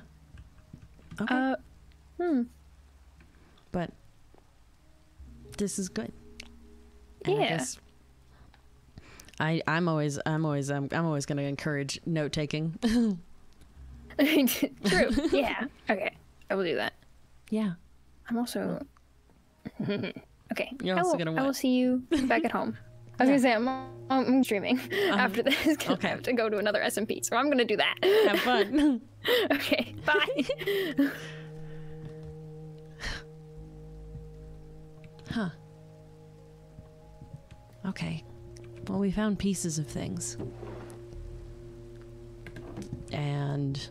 Okay. Uh, but this is good. And I guess I I'm always I'm always um, I'm always going to encourage note taking. true. Yeah. Okay. I will do that. yeah. I'm also. okay. You're I will, I will see you back at home. I was gonna say I'm, I'm streaming uh-huh. after this. Okay. I have to go to another SMP, so I'm gonna do that. Have fun. okay. Bye. huh. Okay. Well, we found pieces of things. And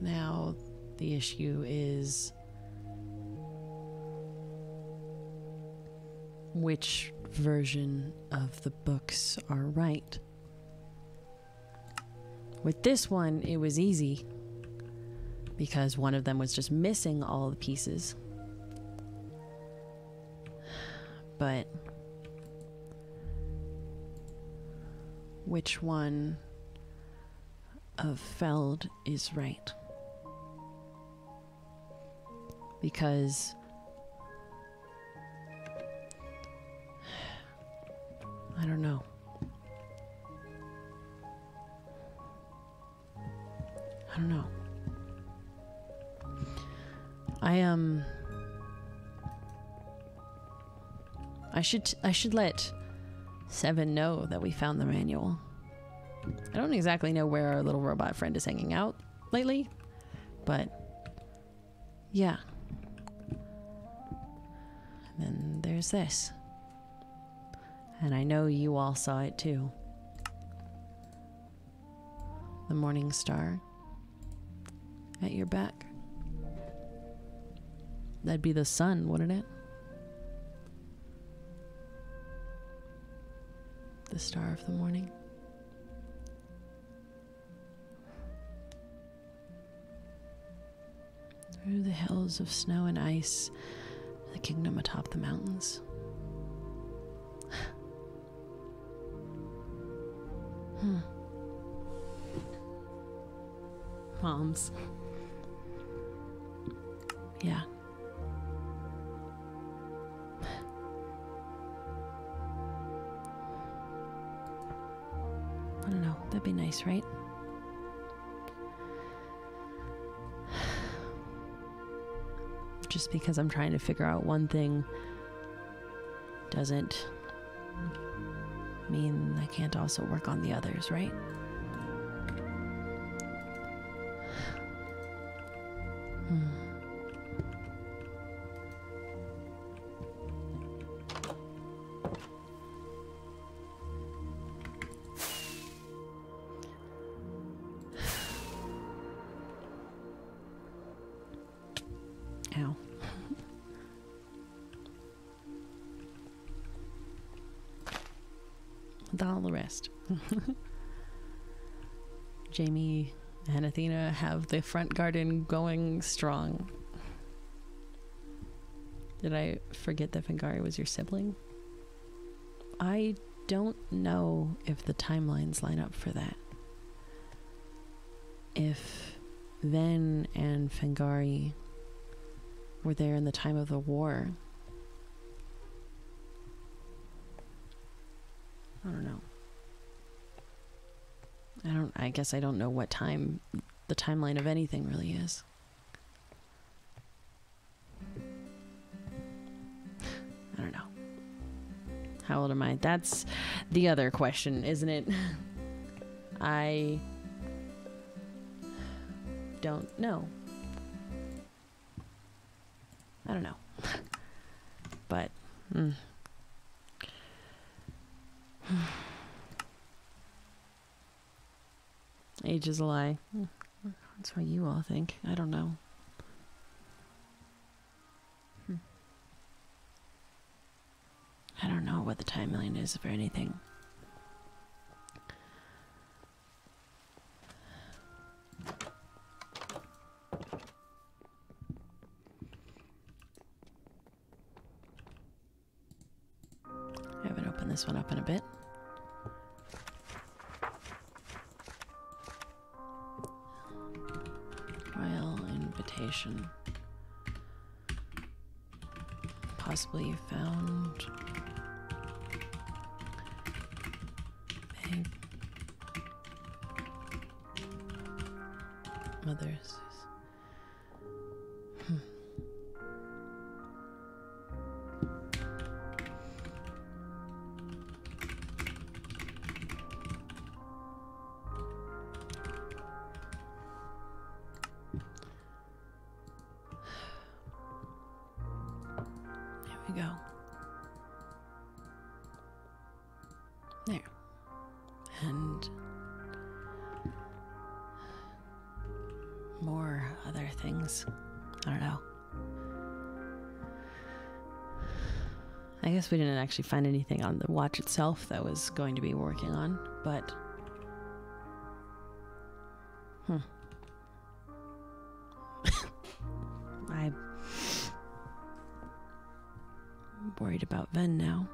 Now, the issue is which version of the books are right. With this one, it was easy because one of them was just missing all the pieces. but which one of Feld is right? Because I don't know. I don't know. I um I should I should let Seven know that we found the manual. I don't exactly know where our little robot friend is hanging out lately, but yeah. There's this. And I know you all saw it too. The morning star at your back. That'd be the sun, wouldn't it? The star of the morning. Through the hills of snow and ice, the kingdom atop the mountains. hmm. Moms. Yeah. I don't know. That'd be nice, right? Just because I'm trying to figure out one thing doesn't mean I can't also work on the others, right? The front garden going strong. Did I forget that Fengari was your sibling? I don't know if the timelines line up for that. If Ven and Fengari were there in the time of the war. I don't know. I don't I guess I don't know what time the timeline of anything really is. I don't know. How old am I? That's the other question, isn't it? I don't know. I don't know. But mm. age is a lie. That's what you all think. I don't know. Hmm. I don't know what the timeline is for anything. I haven't opened this one up in a bit. Possibly you found Mothers. We didn't actually find anything on the watch itself that was going to be working on, but. Hmm. I worried about Ven now.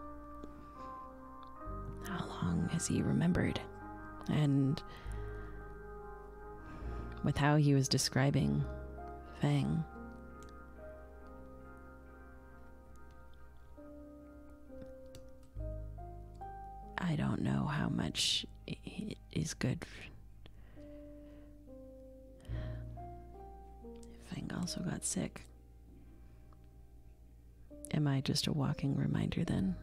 How long has he remembered? And with how he was describing sick. Am I just a walking reminder then?